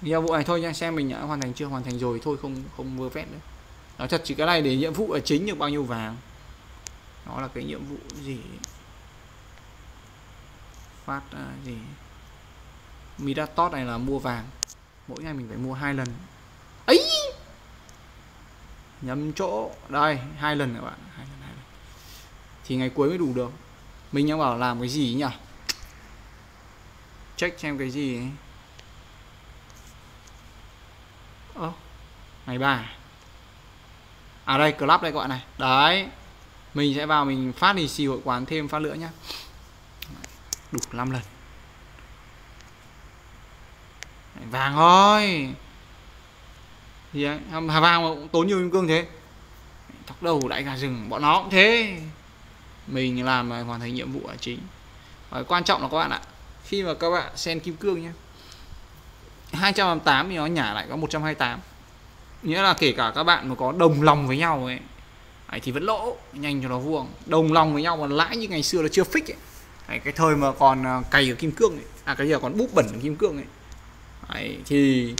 Nhiệm vụ này thôi nha xem mình đã hoàn thành chưa? Hoàn thành rồi thôi không không vừa phép nữa. Nói thật chỉ cái này để nhiệm vụ là chính được bao nhiêu vàng? Nó là cái nhiệm vụ gì? Phát uh, gì? Midatos này là mua vàng. Mỗi ngày mình phải mua hai lần. Ấy! Nhầm chỗ. Đây hai lần các bạn. Hai lần, hai lần. thì ngày cuối mới đủ được. Mình đang bảo làm cái gì nhỉ? Check xem cái gì ấy. ơ ngày ba à? à? Đây club đây các bạn này. Đấy. Mình sẽ vào mình phát lì xì hội quán thêm phát nữa nhá. Đủ 5 lần. Vàng thôi thì à, hà vàng mà cũng tốn nhiều kim cương thế. Thóc đầu đại gà rừng bọn nó cũng thế. Mình làm mà hoàn thành nhiệm vụ là chính. Và quan trọng là các bạn ạ khi mà các bạn sen kim cương nhé 228 thì nó nhả lại có 128 nghĩa là kể cả các bạn mà có đồng lòng với nhau ấy ấy thì vẫn lỗ nhanh cho nó vuông. Đồng lòng với nhau mà lãi như ngày xưa là chưa fix ấy. Đấy, cái thời mà còn à, cày ở kim cương ấy. à cái giờ còn búp bẩn ở kim cương ấy. Đấy, thì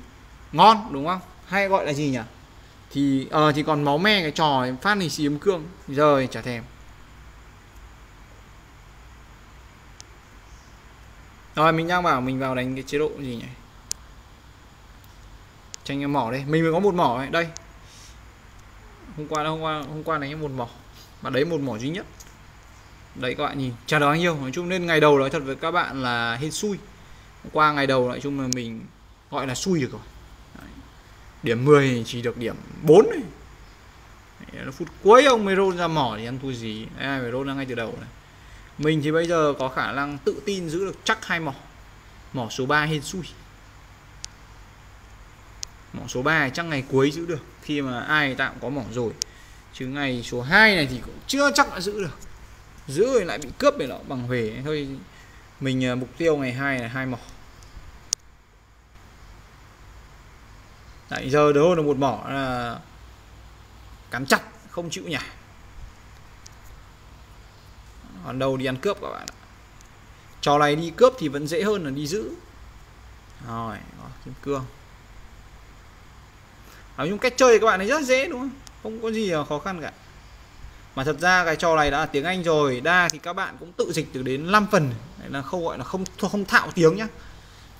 ngon đúng không? Hay gọi là gì nhỉ? Thì ờ uh, thì còn máu me cái trò phát này xì cương rồi chả thèm. Rồi mình đang bảo mình vào đánh cái chế độ gì nhỉ? Tranh mỏ đây. Mình mới có một mỏ ấy. đây. Hôm qua hôm qua hôm qua đánh một mỏ. Mà đấy một mỏ duy nhất. Đấy các bạn nhìn. Chả đó nhiều nhiêu nói chung nên ngày đầu nói thật với các bạn là hết xui. Hôm qua ngày đầu nói chung là mình gọi là xui được rồi điểm 10 chỉ được điểm 4 này đấy, phút cuối ông mới ra mỏ thì ăn thua gì. Ai phải roll ra ngay từ đầu này. Mình thì bây giờ có khả năng tự tin giữ được chắc hai mỏ. Mỏ số 3 hên xui mỏ số 3 chắc ngày cuối giữ được khi mà ai tạm có mỏ rồi. Chứ ngày số 2 này thì cũng chưa chắc đã giữ được. Giữ rồi lại bị cướp để nó bằng về thôi mình à, mục tiêu ngày 2 là hai mỏ. Đấy, giờ đâu được một mỏ là cắn chặt không chịu nhả. Còn đâu đi ăn cướp các bạn ạ. Trò này đi cướp thì vẫn dễ hơn là đi giữ. Rồi kim cương. À, Nói chung cách chơi các bạn ấy rất dễ đúng không? Không có gì khó khăn cả. Mà thật ra cái trò này đã là tiếng Anh rồi đa thì các bạn cũng tự dịch được đến 5 phần. Đấy là không gọi là không không thạo tiếng nhá.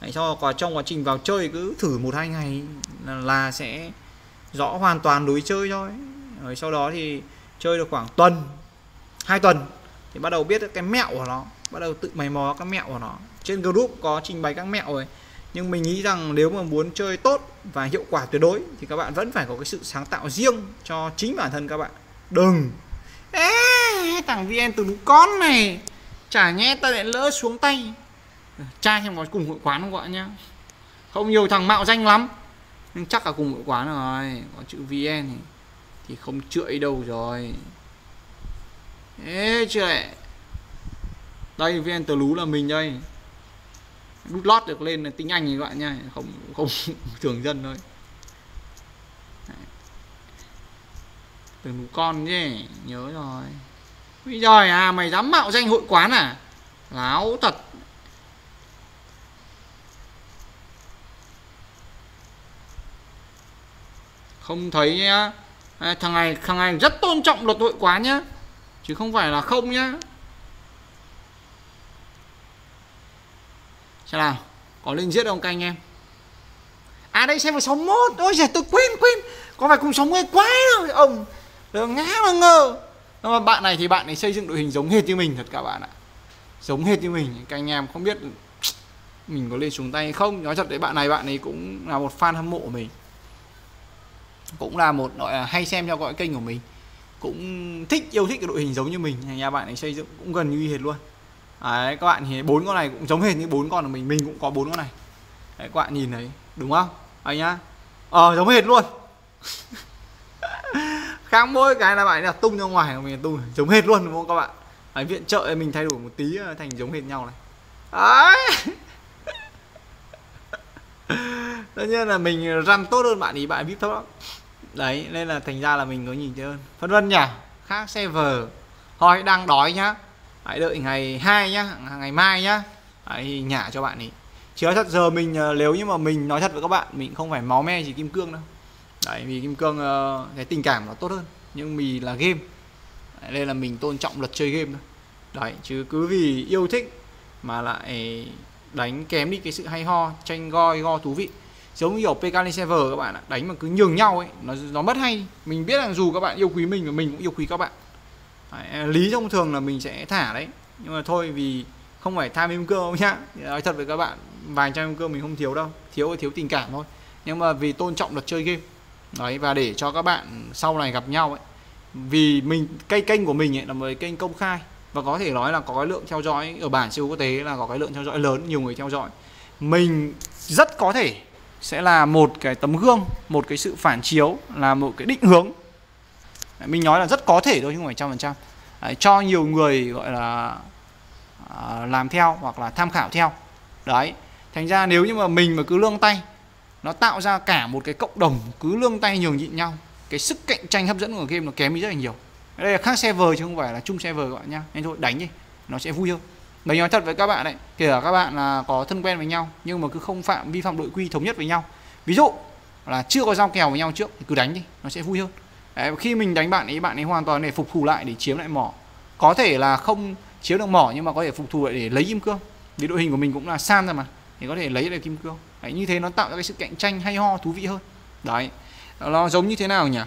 Đấy, cho quá trong quá trình vào chơi cứ thử một hai ngày là, sẽ rõ hoàn toàn đối chơi thôi. Rồi sau đó thì chơi được khoảng tuần hai tuần thì bắt đầu biết cái mẹo của nó bắt đầu tự mày mò các mẹo của nó. Trên group có trình bày các mẹo rồi nhưng mình nghĩ rằng nếu mà muốn chơi tốt và hiệu quả tuyệt đối thì các bạn vẫn phải có cái sự sáng tạo riêng cho chính bản thân các bạn. Đừng. Ê, thằng vn từ con này chả nhẽ ta lại lỡ xuống tay trai em có cùng hội quán không gọi nhá. Không nhiều thằng mạo danh lắm. Nhưng chắc là cùng hội quán rồi. Có chữ vn thì, thì không chữa đâu rồi. Ê chưa đây vn từ lú là mình đây. Đút lót được lên là tiếng anh các bạn nha. Không không thường dân thôi. Từng con chứ nhớ rồi. Bây giờ à mày dám mạo danh hội quán à? Láo thật. Không thấy nhá à, thằng này thằng này rất tôn trọng luật hội quán nhá. Chứ không phải là không nhá. Xem nào có lên giết không các anh em? À đây xem vào 61 ôi giời tôi quên quên. Có phải cùng 60 quái đâu ông. Đừng ngã mà ngờ nhưng mà bạn này thì bạn ấy xây dựng đội hình giống hệt như mình thật cả bạn ạ. Giống hệt như mình. Các anh em không biết mình có lên xuống tay không. Nói thật đấy bạn này bạn ấy cũng là một fan hâm mộ của mình cũng là một gọi là hay xem theo dõi kênh của mình. Cũng thích yêu thích cái đội hình giống như mình nhà bạn ấy xây dựng cũng gần như hệt luôn. Đấy các bạn thì bốn con này cũng giống hệt như bốn con của mình mình cũng có bốn con này. Đấy các bạn nhìn thấy đúng không? Anh nhá. Ờ giống hệt luôn. Khác mỗi cái là bạn là tung ra ngoài mình tung giống hệt luôn đúng không các bạn? Đấy, viện trợ mình thay đổi một tí ờ, thành giống hệt nhau này. Đấy. Tất nhiên là mình răn tốt hơn bạn ý bạn vip thấp lắm đấy nên là thành ra là mình có nhìn thấy hơn. Phân vân nhỉ? Khác server thôi đang đói nhá. Hãy đợi ngày hai nhá ngày mai nhá. Hãy nhả cho bạn ấy chứ thật giờ mình ờ, nếu như mà mình nói thật với các bạn mình không phải máu me gì kim cương đâu. Đấy vì kim cương ờ, cái tình cảm nó tốt hơn. Nhưng vì là game. Đấy, nên là mình tôn trọng luật chơi game thôi. Đấy chứ cứ vì yêu thích mà lại đánh kém đi cái sự hay ho tranh goi go thú vị giống như ở PK server các bạn ạ đánh mà cứ nhường nhau ấy nó nó mất hay. Mình biết là dù các bạn yêu quý mình và mình cũng yêu quý các bạn. Đấy, à, lý thông thường là mình sẽ thả đấy. Nhưng mà thôi vì không phải tham im cơ không nhá. Nói thật với các bạn vài trăm im cơ mình không thiếu đâu. Thiếu thiếu tình cảm thôi. Nhưng mà vì tôn trọng luật chơi game. Đấy và để cho các bạn sau này gặp nhau ấy vì mình cây kênh của mình ấy là một kênh công khai. Và có thể nói là có cái lượng theo dõi ở bản siêu quốc tế là có cái lượng theo dõi lớn nhiều người theo dõi. Mình rất có thể sẽ là một cái tấm gương một cái sự phản chiếu là một cái định hướng. Mình nói là rất có thể thôi chứ không phải trăm phần trăm. Cho nhiều người gọi là à, làm theo hoặc là tham khảo theo. Đấy thành ra nếu như mà mình mà cứ lương tay nó tạo ra cả một cái cộng đồng cứ lương tay nhường nhịn nhau cái sức cạnh tranh hấp dẫn của game nó kém đi rất là nhiều. Đây là khác server chứ không phải là chung server các bạn nhá. Nên thôi đánh đi nó sẽ vui hơn mấy nói thật với các bạn đấy kể cả các bạn là có thân quen với nhau nhưng mà cứ không phạm vi phạm đội quy thống nhất với nhau. Ví dụ là chưa có giao kèo với nhau trước thì cứ đánh đi nó sẽ vui hơn. Đấy, khi mình đánh bạn ấy bạn ấy hoàn toàn để phục thù lại để chiếm lại mỏ. Có thể là không chiếm được mỏ nhưng mà có thể phục thù lại để lấy kim cương. Vì đội hình của mình cũng là san ra mà thì có thể lấy được kim cương. Đấy, như thế nó tạo ra cái sự cạnh tranh hay ho thú vị hơn. Đấy nó giống như thế nào nhỉ?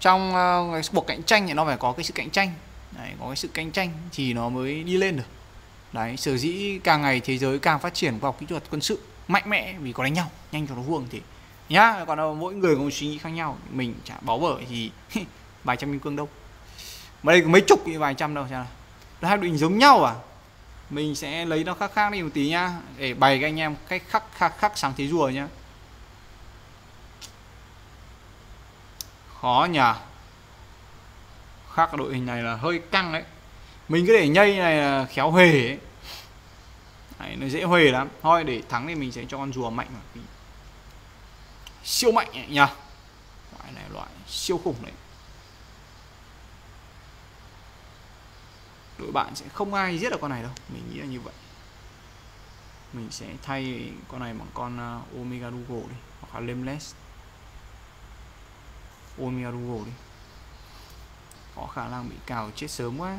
Trong uh, cái cuộc cạnh tranh thì nó phải có cái sự cạnh tranh đấy, có cái sự cạnh tranh thì nó mới đi lên được. Đấy sở dĩ càng ngày thế giới càng phát triển khoa học kỹ thuật quân sự mạnh mẽ vì có đánh nhau nhanh cho nó vuông thì nhá còn đâu mỗi người có một suy nghĩ khác nhau. Mình chả bó vở thì vài trăm minh cương đâu. Mà đây có mấy chục thì vài trăm đâu xem hai định giống nhau à? Mình sẽ lấy nó khác khác đi một tí nhá để bày các anh em cách khắc khắc khắc sáng thế rùa nhá. Khó nhỉ khác đội hình này là hơi căng đấy. Mình cứ để nhây này là khéo huề ấy. Đấy, nó dễ huề lắm. Thôi để thắng thì mình sẽ cho con rùa mạnh mà siêu mạnh nhỉ loại này loại siêu khủng đấy. Đội bạn sẽ không ai giết được con này đâu. Mình nghĩ là như vậy. Mình sẽ thay con này bằng con à, uh, Omega Dugo đi hoặc là Lemless. Omega Dugo đi có khả năng bị cào chết sớm quá.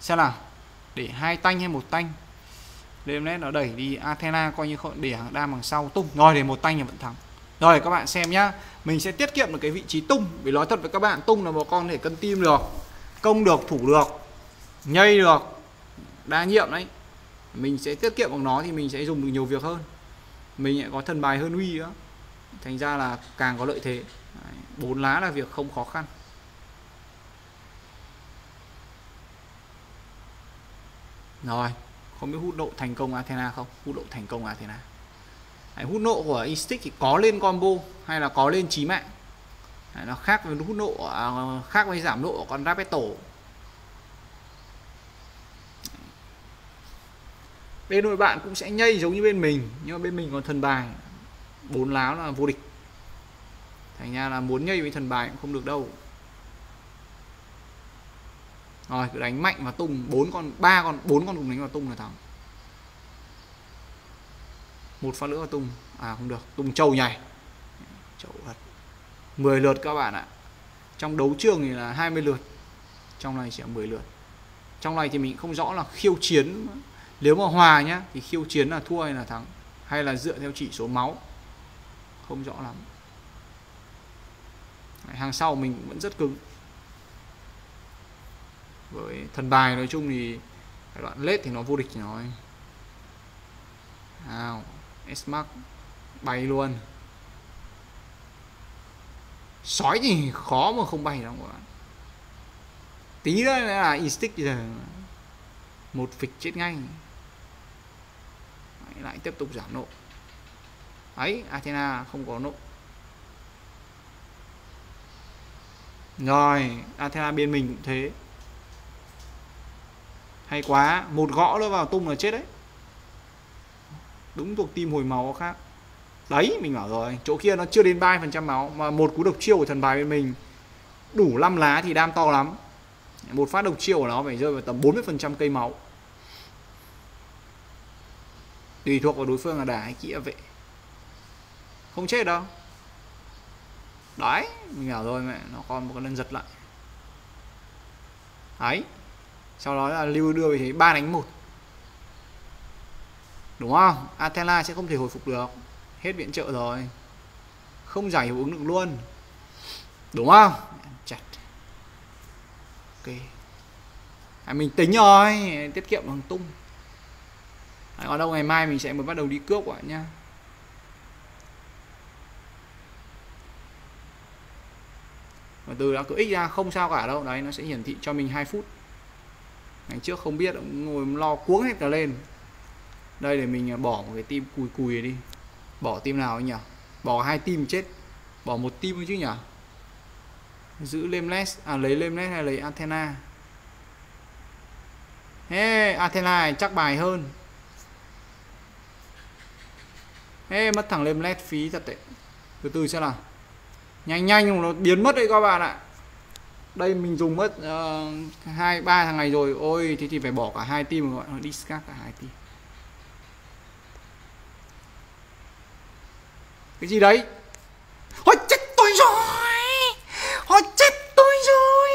Xem nào, để hai tanh hay một tanh? Nay nó đẩy đi Athena coi như để hàng đam bằng sau tung. Rồi, để một tanh là vẫn thắng. Rồi, các bạn xem nhá. Mình sẽ tiết kiệm được cái vị trí tung. Vì nói thật với các bạn, tung là một con để cân tim được. Công được, thủ được, nhây được, đa nhiệm đấy. Mình sẽ tiết kiệm bằng nó thì mình sẽ dùng được nhiều việc hơn. Mình lại có thần bài hơn huy nữa. Thành ra là càng có lợi thế. Bốn lá là việc không khó khăn. Rồi không biết hút độ thành công Athena không? Hút độ thành công Athena. Đấy, hút nộ của Instinct thì có lên combo hay là có lên chí mạng? Đấy, nó khác với hút nộ à, khác với giảm nộ của con Rapeto bên đội bạn cũng sẽ nhây giống như bên mình nhưng mà bên mình còn thần bài bốn láo là vô địch. Thành ra là muốn nhây với thần bài cũng không được đâu rồi, cứ đánh mạnh và tung, bốn con, ba con, bốn con cùng đánh vào tung là thắng. Một phát nữa vào tung. À không được, tung trâu nhảy. Trâu thật. 10 lượt các bạn ạ. Trong đấu trường thì là 20 lượt, trong này chỉ là 10 lượt. Trong này thì mình không rõ là khiêu chiến, nếu mà hòa nhá, thì khiêu chiến là thua hay là thắng, hay là dựa theo chỉ số máu. Không rõ lắm. Hàng sau mình vẫn rất cứng với thần bài nói chung thì cái đoạn lết thì nó vô địch rồi. Nào Smack bay luôn. Sói thì khó mà không bay đâu các bạn. Tí nữa là instinct giờ một phịch chết ngay. Đấy, lại tiếp tục giảm nộ. Ấy Athena không có nộ. Rồi Athena bên mình cũng thế hay quá, một gõ nó vào tung là chết đấy. Đúng thuộc tim hồi máu khác. Đấy, mình bảo rồi, chỗ kia nó chưa đến 3% máu, mà một cú độc chiêu của thần bài bên mình, đủ 5 lá thì đam to lắm. Một phát độc chiêu của nó phải rơi vào tầm 40% cây máu. Tùy thuộc vào đối phương là đả hay kia vệ. Không chết đâu. Đấy, mình bảo rồi mẹ, nó còn một cái lần giật lại. Ấy sau đó là lưu đưa về thế ba đánh một. Đúng không? Athena sẽ không thể hồi phục được. Hết viện trợ rồi. Không giải hiệu ứng được luôn. Đúng không? Chặt. Ok. À, mình tính rồi. Tiết kiệm bằng tung. À, ở đâu ngày mai mình sẽ mới bắt đầu đi cướp quả nha và từ đã cứ x ra không sao cả đâu. Đấy nó sẽ hiển thị cho mình 2 phút ngày trước không biết ngồi lo cuống hết cả lên. Đây để mình à, bỏ một cái tim cùi cùi đi. Bỏ tim nào nhỉ? Bỏ hai tim chết. Bỏ một tim chứ nhỉ? Giữ lemless à lấy lemless hay lấy athena? Hey, athena chắc bài hơn. Hey, mất thằng lemless phí thật đấy. Từ từ xem nào. Nhanh nhanh nó biến mất đấy các bạn ạ đây mình dùng mất ờ, hai uh, ba thằng này rồi. Ôi thì thì phải bỏ cả hai tim gọi nó discard cả hai team. Cái gì đấy? Ôi chết tôi rồi! Ôi chết tôi rồi!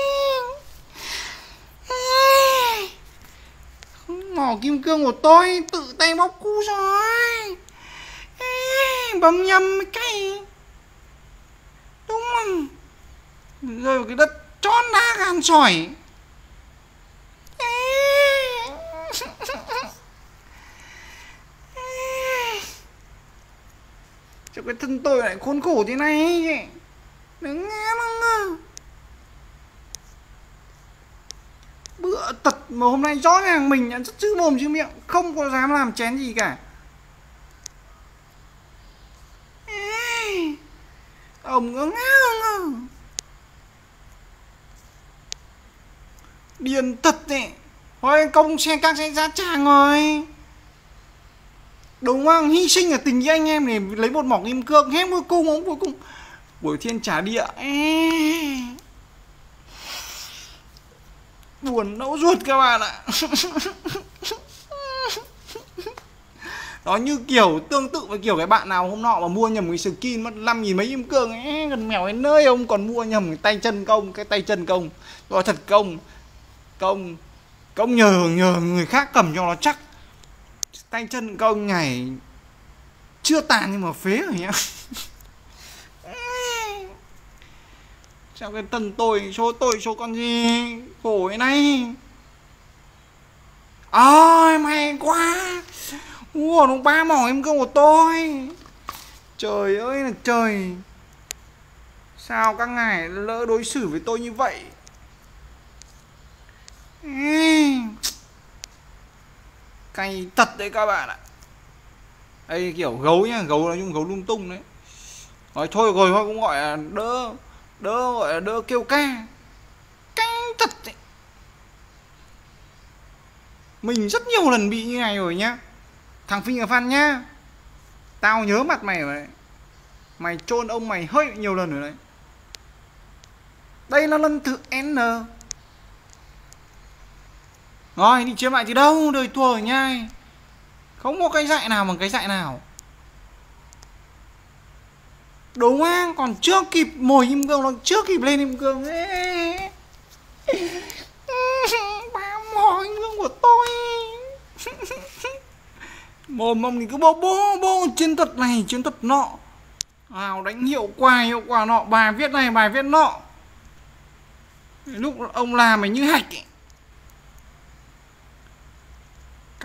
Mỏ kim cương của tôi Tự tay bóc cu rồi. Bấm nhầm cái Đúng không? Rơi vào cái đất tròn đá gan sỏi cho cái thân tôi lại khốn khổ thế này. Đừng nghe mà bữa tật mà hôm nay rõ ràng mình đã rất chữ mồm chữ miệng, không có dám làm chén gì cả. Ông ngớ ngơ điền thật đấy thôi công xe các sẽ giá tràng rồi đúng không hy sinh ở tình với anh em này, lấy một mỏng kim cương hết cuối cùng ông cuối cùng buổi thiên trả địa. Buồn nấu ruột các bạn ạ. Đó như kiểu tương tự với kiểu cái bạn nào hôm nọ mà mua nhầm cái skin mất năm nghìn mấy kim cương ấy. Gần mèo đến nơi ông còn mua nhầm cái tay chân công, cái tay chân công. Rồi thật công công công nhờ nhờ người khác cầm cho nó chắc. Tay chân công ngày nhảy, chưa tàn nhưng mà phế rồi nhá. Sao cái tần tôi, số tôi, số con gì? Khổ thế này. Ôi, may quá. Ủa, nó ba mỏ em cơ của tôi. Trời ơi là trời. Sao các ngài lỡ đối xử với tôi như vậy? Cay thật đấy các bạn ạ. Đây, kiểu gấu nhá, gấu nói chung gấu lung tung đấy. Nói thôi rồi thôi, cũng gọi là đỡ đỡ gọi là đỡ kêu ca. Cay thật đấy. Mình rất nhiều lần bị như này rồi nhá. Thằng Phi và Phan nhá. Tao nhớ mặt mày rồi đấy. Mày chôn ông mày hơi nhiều lần rồi đấy. Đây là lần thứ n rồi đi chiếm lại thì đâu? Đời thua ở nhai. Không có cái dạy nào bằng cái dạy nào. Đúng không? Còn chưa kịp mồi kim cương Nó chưa kịp lên kim cương. Ba mồi kim cương của tôi. Mồm ông thì cứ bố bố bố Chiến thuật này, chiến thuật nọ. Nào, đánh hiệu quả hiệu quả nọ. Bài viết này, bài viết nọ. Lúc ông làm mày như hạch ấy.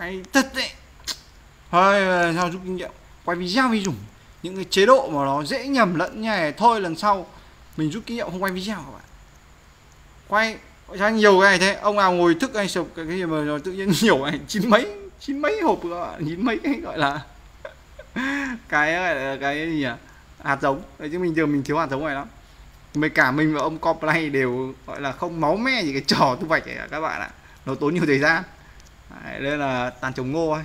Cái thật đấy. Thôi ờ, sao rút kinh nghiệm. Quay video mới dùng những cái chế độ mà nó dễ nhầm lẫn như này, thôi lần sau mình rút kinh nghiệm không quay video các bạn. Quay ra nhiều cái này thế, ông nào ngồi thức anh sụp, cái gì mà rồi tự nhiên nhiều này, chín mấy chín mấy hộp các bạn, chín mấy cái gọi là cái gọi là cái gì à hạt giống. Đấy, chứ mình giờ mình thiếu hạt giống này lắm. Mấy cả mình và ông Coplay đều gọi là không máu me gì cái trò thu hoạch này các bạn ạ. Nó tốn nhiều thời gian đấy, nên là tàn trồng ngô ấy.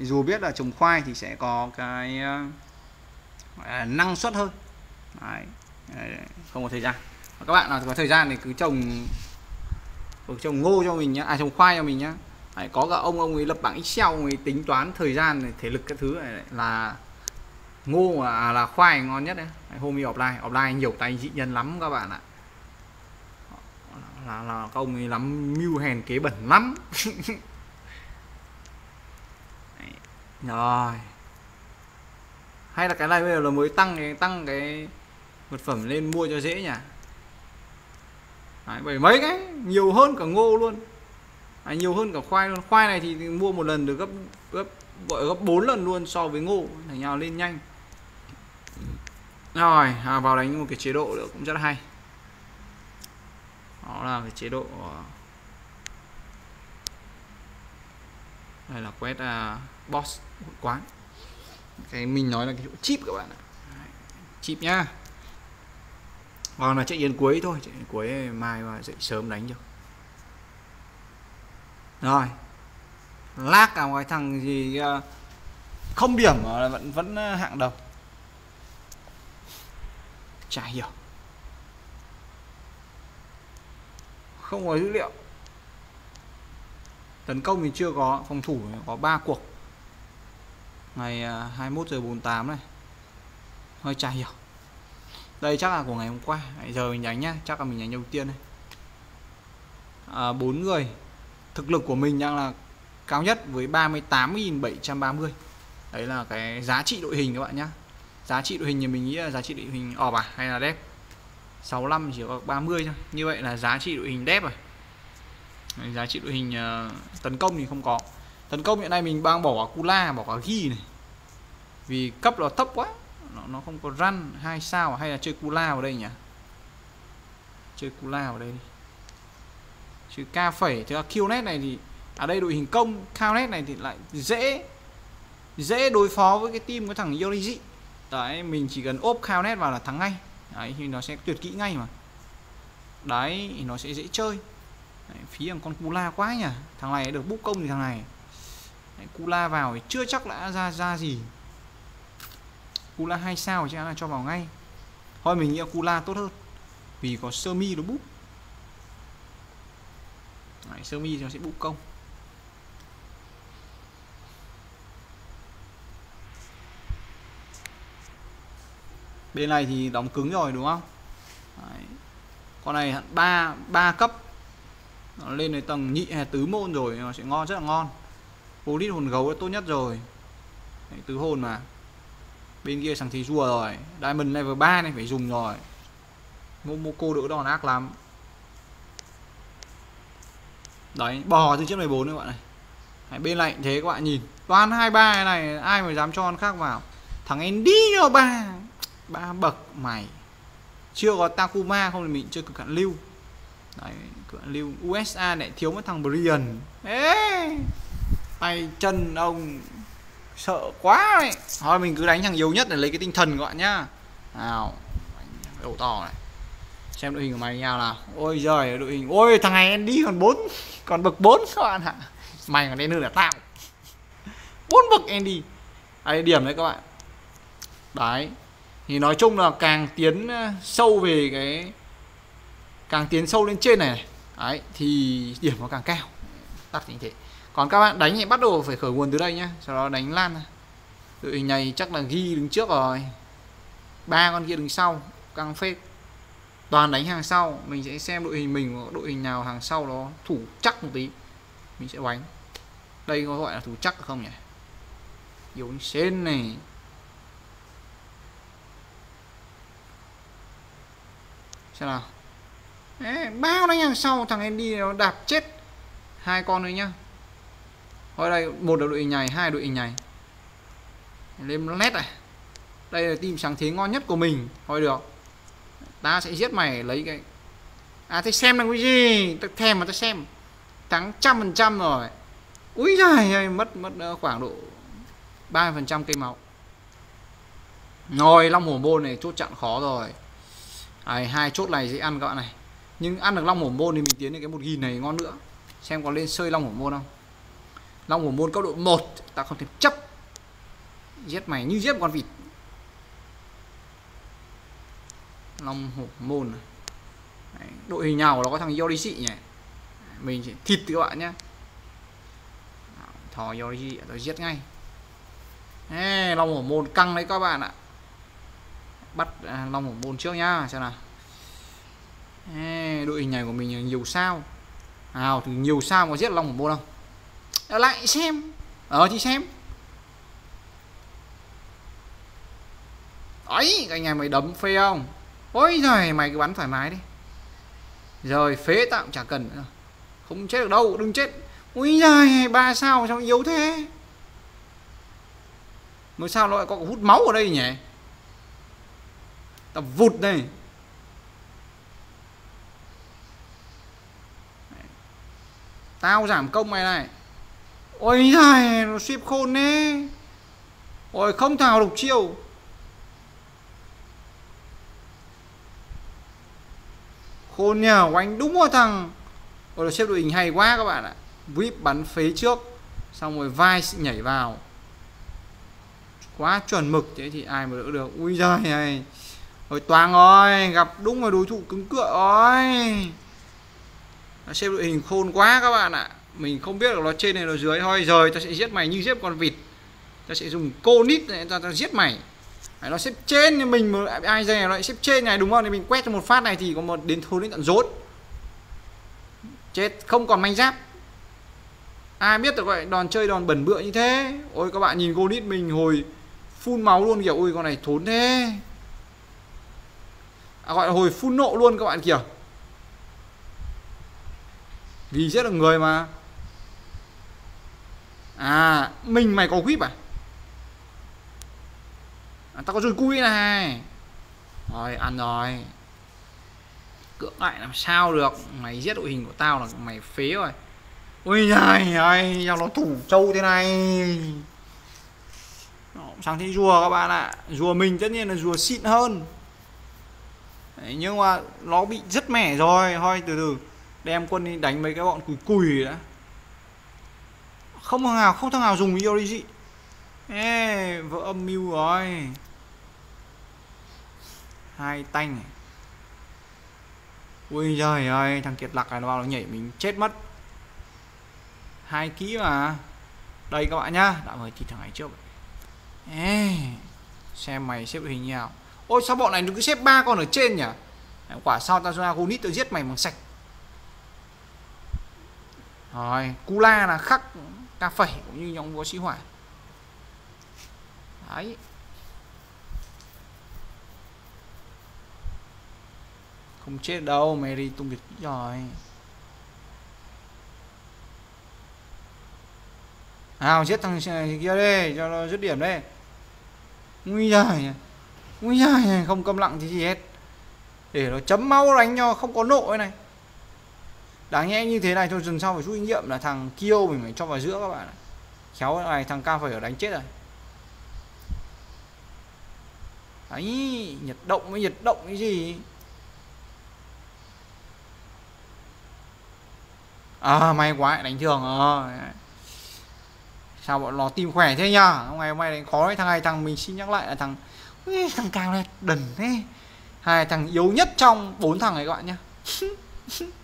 Dù biết là trồng khoai thì sẽ có cái uh, năng suất hơn. Đấy. Đấy, không có thời gian. Các bạn nào có thời gian thì cứ trồng ừ, trồng ngô cho mình nhá à trồng khoai cho mình nhá. Đấy, có cả ông ông ấy lập bảng Excel ông ấy tính toán thời gian này, thể lực các thứ này là ngô là, à, là khoai ngon nhất đấy, đấy hôm đi offline offline nhiều tay dị nhân lắm các bạn ạ. Là, là các ông ấy lắm mưu hèn kế bẩn lắm. rồi. Hay là cái này bây giờ là mới tăng cái tăng cái vật phẩm lên mua cho dễ nhỉ? Đấy, bởi mấy cái nhiều hơn cả ngô luôn. À, nhiều hơn cả khoai luôn. Khoai này thì mua một lần được gấp gấp gọi gấp 4 lần luôn so với ngô. Thành nhau lên nhanh. Rồi à, vào đánh một cái chế độ nữa cũng rất hay. Đó là cái chế độ ờ, đây là quét à, uh, boss quán. Cái mình nói là cái chỗ chip các bạn ạ. Chip nhá. Còn là chạy yên cuối thôi, chạy yên cuối mai mà dậy sớm đánh được rồi. Lác cả ngoài thằng gì à, không điểm mà vẫn vẫn à, hạng đầu chả hiểu. Không có dữ liệu. Tấn công thì chưa có, phòng thủ có 3 cuộc ngày à, 21 giờ 48 này. Hơi chả hiểu. Đây chắc là của ngày hôm qua. Giờ mình đánh nhá. Chắc là mình đánh đầu tiên đây à, 4 người. Thực lực của mình đang là cao nhất với 38.730 đấy là cái giá trị đội hình các bạn nhá. Giá trị đội hình thì mình nghĩ là giá trị đội hình ọp à hay là đép 65 chỉ có 30 thôi. Như vậy là giá trị đội hình đép rồi à. đấy, giá trị đội hình uh, tấn công thì không có. Tấn công hiện nay mình đang bỏ cả Kula bỏ cả ghi này vì cấp nó thấp quá. Nó, nó không có run hai sao hay là chơi cula vào đây nhỉ? Chơi cula vào đây đi. Chứ K phẩy thì Qnet này thì ở đây đội hình công Qnet này thì lại dễ dễ đối phó với cái team của thằng Yorizi đấy mình chỉ cần ốp net vào là thắng ngay. Đấy thì nó sẽ tuyệt kỹ ngay mà. Đấy thì nó sẽ dễ chơi. Đấy, phí thằng con cula quá nhỉ? Thằng này được bút công thì thằng này. Đấy, Kula vào thì chưa chắc đã ra ra gì. Kula hai sao chắc là cho vào ngay. Thôi mình nghĩ Kula tốt hơn vì có sơ mi nó bút Đấy, sơ mi nó sẽ bút công. Bên này thì đóng cứng rồi đúng không? Đấy. con này ba ba cấp. Nó lên đến tầng nhị hay tứ môn rồi nó sẽ ngon rất là ngon. Polit hồn gấu là tốt nhất rồi. Đấy, tứ hồn mà bên kia thằng thì rùa rồi. Diamond level 3 này phải dùng rồi. Momoko đỡ đòn ác lắm. Đấy bò từ chiếc 14 các bạn này. Đấy, bên lạnh thế các bạn nhìn. Toàn hai ba này ai mà dám cho con khác vào. Thằng em đi cho ba. Ba bậc mày. Chưa có Takuma không thì mình chơi cực hạn lưu. Đấy cực hạn lưu. USA lại thiếu mất thằng Brian. Ê! Tay chân ông sợ quá này thôi mình cứ đánh thằng yếu nhất để lấy cái tinh thần các bạn nhá. Nào đầu to này. Xem đội hình của mày nhau nào ôi giời đội hình ôi thằng này em đi còn bốn còn bậc bốn các bạn ạ. Mày còn đến hơn là tao. Bốn bậc Andy à, ai điểm đấy các bạn. Đấy. Thì nói chung là càng tiến ờ, sâu về cái càng tiến sâu lên trên này, đấy thì điểm nó càng cao. Tắt như thế còn các bạn đánh thì bắt đầu phải khởi nguồn từ đây nhá sau đó đánh lan đội hình này chắc là ghi đứng trước rồi. Ba con kia đứng sau căng phết. Toàn đánh hàng sau mình sẽ xem đội hình mình đội hình nào hàng sau nó thủ chắc một tí. Mình sẽ đánh đây có gọi là thủ chắc không nhỉ? Yếu sen này. Xem nào. Đấy, bao đánh hàng sau thằng Andy nó đạp chết hai con đấy nhá thôi đây một là đội hình nhảy hai đội hình nhảy. Lên led này. Đây là team sáng thế ngon nhất của mình. Thôi được. Ta sẽ giết mày lấy cái à thế xem là cái gì? Ta thèm mà ta xem. Thắng trăm phần trăm rồi. Úi giời mất mất ờ, khoảng độ ba phần trăm cây máu. Rồi long hổ môn này chốt chặn khó rồi. À, hai chốt này dễ ăn các bạn này. Nhưng ăn được long hổ môn thì mình tiến đến cái một nghìn này ngon nữa. Xem có lên sơi long hổ môn không? Long hổ môn cấp độ 1 ta không thể chấp. Giết mày như giết con vịt. Long hổ môn này. Đấy, đội hình nào nó có thằng Yorishi nhỉ? Mình chỉ thịt các bạn nhé thò Yorishi tôi giết ngay. Ê, long hổ môn căng đấy các bạn ạ. Bắt à, long hổ môn trước nhá xem nào. Ê, đội hình này của mình nhiều sao? Nào thì nhiều sao mà giết long hổ môn không? Lại, xem. Ờ thì xem. Ấy anh nhà mày đấm phê không? Ôi giời, mày cứ bắn thoải mái đi. Rồi, phế tạm chả cần nữa. Không chết được đâu, đừng chết. Ui giời ba sao sao yếu thế? Mà sao nó lại có hút máu ở đây nhỉ? Tập vụt này tao giảm công mày này ôi dài nó ship khôn nè ôi, không thảo đục chiêu. Khôn nhờ, oanh đúng rồi thằng. Ôi là xếp đội hình hay quá các bạn ạ. Whip bắn phế trước, xong rồi vai nhảy vào. Quá chuẩn mực thế thì ai mà đỡ được. Ui giời này rồi toàn rồi gặp đúng rồi đối thủ cứng cựa rồi xếp đội hình khôn quá các bạn ạ mình không biết là nó trên này nó dưới. Thôi rồi ta sẽ giết mày như giết con vịt. Ta sẽ dùng cô nít này ta, ta giết mày. Đấy, nó xếp trên thì mình mà ai dè nó lại xếp trên này đúng không? Thì mình quét cho một phát này thì có một đến thốn đến tận rốt chết không còn manh giáp. Ai biết được vậy đòn chơi đòn bẩn bựa như thế. Ôi các bạn nhìn cô nít mình hồi phun máu luôn kìa, ui con này thốn thế. À, gọi là hồi phun nộ luôn các bạn kìa. Vì giết được người mà à mình mày có whip à? à tao có rồi cui này. Rồi ăn rồi. Cưỡng lại làm sao được? Mày giết đội hình của tao là mày phế rồi. Ui nhai ơi sao nó thủ trâu thế này? Sang thấy rùa các bạn ạ. Rùa mình tất nhiên là rùa xịn hơn. Đấy, nhưng mà nó bị rất mẻ rồi. Thôi từ từ. Đem quân đi đánh mấy cái bọn cùi cùi đã không thằng nào không thằng nào dùng Yorishi Ê, vợ âm mưu rồi. Hai tanh này. Ui giời ơi thằng kiệt lạc này nó vào nó nhảy mình chết mất. Hai ký mà. Đây các bạn nhá đã mời thì thằng này trước Ê, xem mày xếp hình như nào. Ôi sao bọn này nó cứ xếp ba con ở trên nhỉ? Quả sao ta ra gonit tôi giết mày bằng sạch. Rồi Kula là khắc ca phẩy cũng như nhóm vua sĩ hỏa đấy. Không chết đâu Mary tung kịch rồi. Nào, giết thằng kia đi, cho nó dứt điểm đây nguy rồi. Nguy rồi, không câm lặng thì gì hết. Để nó chấm máu đánh cho không có nộ này đáng nhẽ như thế này thôi, dần sau phải rút kinh nghiệm là thằng kêu mình phải cho vào giữa các bạn ạ. Khéo này, thằng ca phải ở đánh chết rồi. Ấy nhiệt động với nhiệt động cái gì? À may quá đánh thường ờ sao bọn nó tìm khỏe thế nhá hôm ngày hôm nay đánh khó đấy, thằng này thằng mình xin nhắc lại là thằng thằng cao này đần thế. Hai thằng yếu nhất trong bốn thằng này các bạn nhá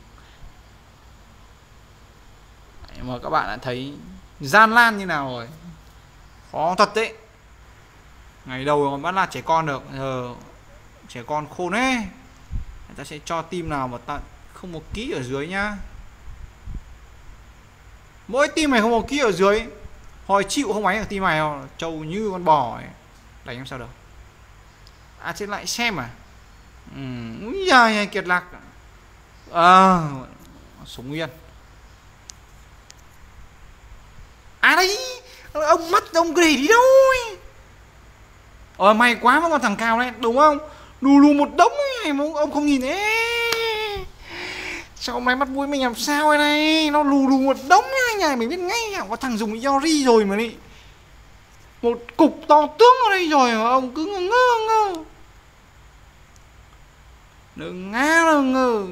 mà các bạn đã thấy gian lan như nào rồi. Khó thật đấy. Ngày đầu còn bắt là trẻ con được, giờ trẻ con khôn ấy. Người ta sẽ cho tim nào mà ta không một ký ở dưới nhá. Mỗi tim này không một ký ở dưới, hồi chịu không máy ở tim này không? Trâu như con bò ấy. Đánh em sao được? À trên lại xem à? Ừ dài kiệt lạc. À súng nguyên. À đấy, ông mắt ông gầy đi đâu ấy. ờ may quá vẫn còn thằng cao đấy, đúng không? Lù lù một đống này mà ông không nhìn ấy. Sao hôm nay mắt mũi mình làm sao đây này? Nó lù lù một đống này nhà mình biết ngay có thằng dùng Yori rồi mà đi. Một cục to tướng ở đây rồi mà ông cứ ngơ ngơ đừng ngá ngơ ngơ.